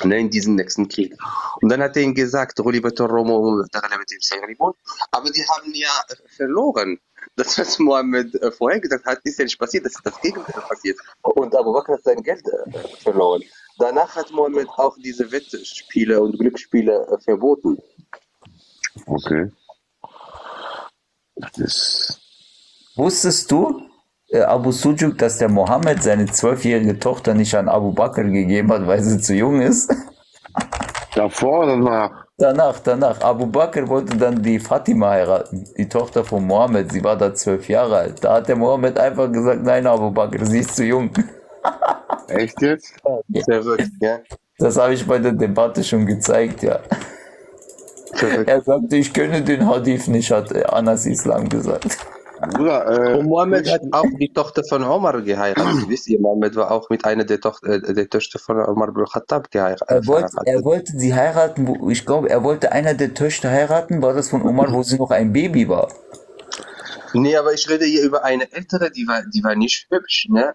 ne, in diesem nächsten Krieg. Und dann hat er ihm gesagt, aber die haben ja verloren. Das, was Mohammed äh, vorher gesagt hat, ist ja nicht passiert, das ist das Gegenteil passiert. Und Abu Bakr hat sein Geld äh, verloren. Danach hat Mohammed auch diese Wettspiele und Glücksspiele äh, verboten. Okay. Das Wusstest du, äh, Abu Sujuk, dass der Mohammed seine zwölfjährige Tochter nicht an Abu Bakr gegeben hat, weil sie zu jung ist? Davor oder danach? Danach, danach. Abu Bakr wollte dann die Fatima heiraten, die Tochter von Mohammed. Sie war da zwölf Jahre alt. Da hat der Mohammed einfach gesagt, nein, Abu Bakr, sie ist zu jung. Echt jetzt? Ja. Verrückt, ja. Das habe ich bei der Debatte schon gezeigt, ja. Verrückt. Er sagte, ich kenne den Hadith nicht, hat Anas Islam gesagt. Bruder, äh, und Mohammed hat auch die Tochter von Omar geheiratet. (clears throat) Wisst ihr, Mohammed war auch mit einer der, Tochter, äh, der Töchter von Omar bin Khattab geheiratet. Er wollte, er wollte sie heiraten, wo, ich glaube, er wollte einer der Töchter heiraten, war das von Omar, wo sie noch ein Baby war. Nee, aber ich rede hier über eine ältere, die war, die war nicht hübsch, ne?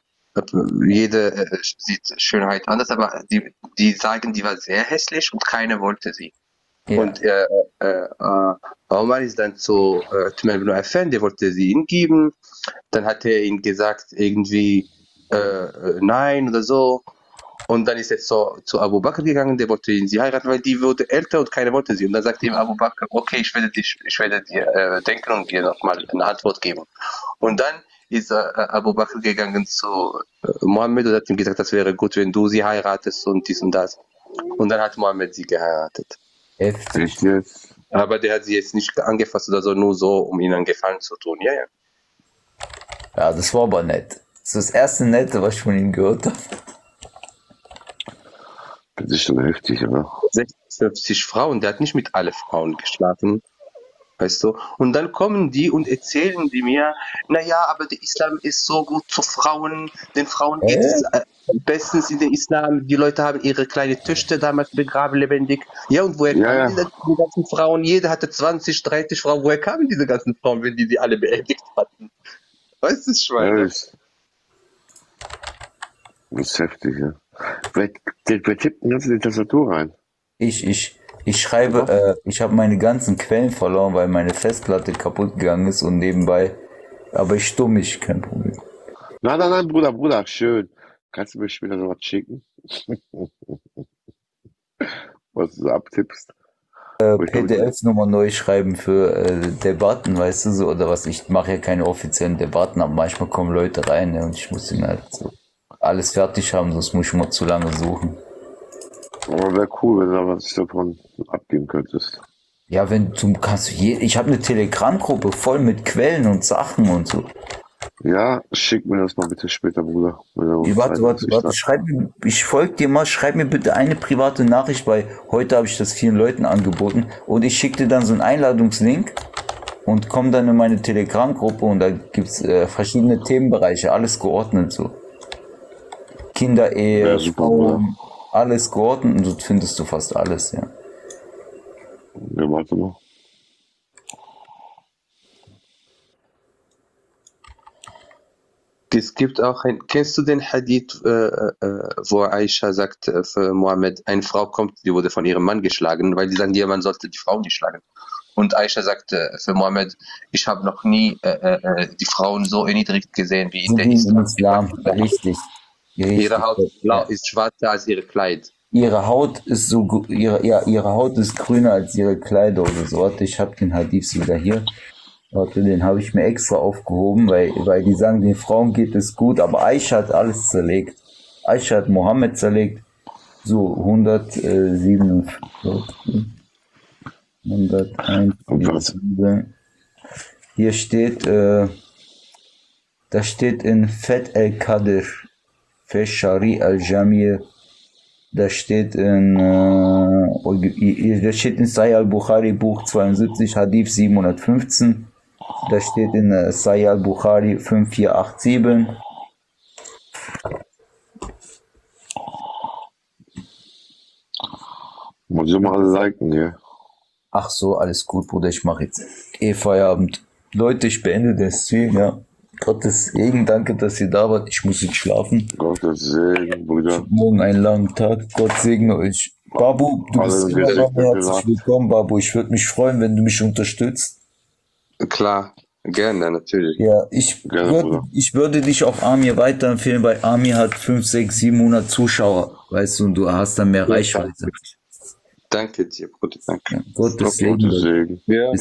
Jede äh, sieht Schönheit anders, aber die, die sagen, die war sehr hässlich und keiner wollte sie. Ja. Und äh, äh, äh, Omar ist dann zu äh, Tuman ibn Affan, der wollte sie ihm geben. Dann hat er ihm gesagt, irgendwie äh, nein oder so. Und dann ist er zu, zu Abu Bakr gegangen, der wollte ihn sie heiraten, weil die wurde älter und keiner wollte sie. Und dann sagte ihm Abu Bakr, okay, ich werde, dich, ich werde dir denken und dir nochmal eine Antwort geben. Und dann ist äh, Abu Bakr gegangen zu äh, Mohammed und hat ihm gesagt, das wäre gut, wenn du sie heiratest und dies und das. Und dann hat Mohammed sie geheiratet. Heftig. jetzt? Aber der hat sie jetzt nicht angefasst oder so, nur so, um ihnen einen Gefallen zu tun. Ja, ja. Ja, das war aber nett. Das ist das erste Nette, was ich von ihm gehört habe. Das ist schon heftig, oder? 56 Frauen, der hat nicht mit allen Frauen geschlafen. Weißt du? Und dann kommen die und erzählen die mir, naja, aber der Islam ist so gut zu Frauen, den Frauen geht es äh, bestens in den Islam, die Leute haben ihre kleinen Töchter damals begraben lebendig. Ja, und woher ja, kamen ja. die ganzen Frauen? Jeder hatte 20, 30 Frauen. Woher kamen diese ganzen Frauen, wenn die sie alle beerdigt hatten? Weißt du, Schwein? Ja, das, ist heftig, ja. Wer, wer tippt denn das in die Tastatur rein? Ich, ich. Ich schreibe, äh, ich habe meine ganzen Quellen verloren, weil meine Festplatte kaputt gegangen ist und nebenbei, aber ich stumm mich, kein Problem. Nein, nein, nein, Bruder, Bruder, schön. Kannst du mir später noch was schicken? (laughs) was du abtippst? Äh, PDFs nochmal neu schreiben für äh, Debatten, weißt du so, oder was? Ich mache ja keine offiziellen Debatten, aber manchmal kommen Leute rein ne, und ich muss ihnen halt so alles fertig haben, sonst muss ich mal zu lange suchen. Aber wäre cool, wenn du was davon abgeben könntest. Ja, wenn du kannst, je, ich habe eine Telegram-Gruppe voll mit Quellen und Sachen und so. Ja, schick mir das mal bitte später, Bruder. Ja, warte, warte, warte. Schreib mir, ich folge dir mal, schreib mir bitte eine private Nachricht, weil heute habe ich das vielen Leuten angeboten und ich schicke dir dann so einen Einladungslink und komm dann in meine Telegram-Gruppe und da gibt es äh, verschiedene Themenbereiche, alles geordnet so. Kinderehe, ja, Frauen, alles geordnet und dort findest du fast alles, ja. Ja, warte mal. Es gibt auch ein, kennst du den Hadith, äh, äh, wo Aisha sagt äh, für Mohammed, eine Frau kommt, die wurde von ihrem Mann geschlagen, weil die sagen, ja, man sollte die Frau nicht schlagen. Und Aisha sagt äh, für Mohammed, ich habe noch nie äh, äh, die Frauen so erniedrigt gesehen wie in der Islam. Islam. Richtig. Richtig. Ihre Haut blau, ist schwarzer als ihre Kleid. Ihre Haut ist so ihre, ja, ihre Haut ist grüner als ihre Kleider oder so. Warte, ich habe den Hadith wieder hier. Warte, den habe ich mir extra aufgehoben, weil, weil die sagen, den Frauen geht es gut, aber Aisha hat alles zerlegt. Aisha hat Mohammed zerlegt. So, 147. 101. Hier steht, äh, da steht in Fett el-Kadir, Feshari al-Jamir, da steht in, äh, da steht in Sahih al-Bukhari, Buch 72, Hadith 715, da steht in äh, Sahih al-Bukhari 5487. Muss ich mal liken, ja. Ach so, alles gut, Bruder, ich mache jetzt eh Feierabend. Leute, ich beende den Stream, ja. Gottes Segen, danke, dass ihr da wart. Ich muss jetzt schlafen. Gottes Segen, Bruder. Morgen einen langen Tag. Gott segne euch. Babu, du bist Alle immer Segen, herzlich willkommen, Babu. Ich würde mich freuen, wenn du mich unterstützt. Klar, gerne, natürlich. Ja, ich, Gerne, würde, Bruder. ich würde dich auch Amir weiterempfehlen, weil Amir hat 5, 6, 700 Zuschauer, weißt du, und du hast dann mehr Reichweite. Danke dir, Bruder, danke. Gottes Segen. Gottes Segen. Ja,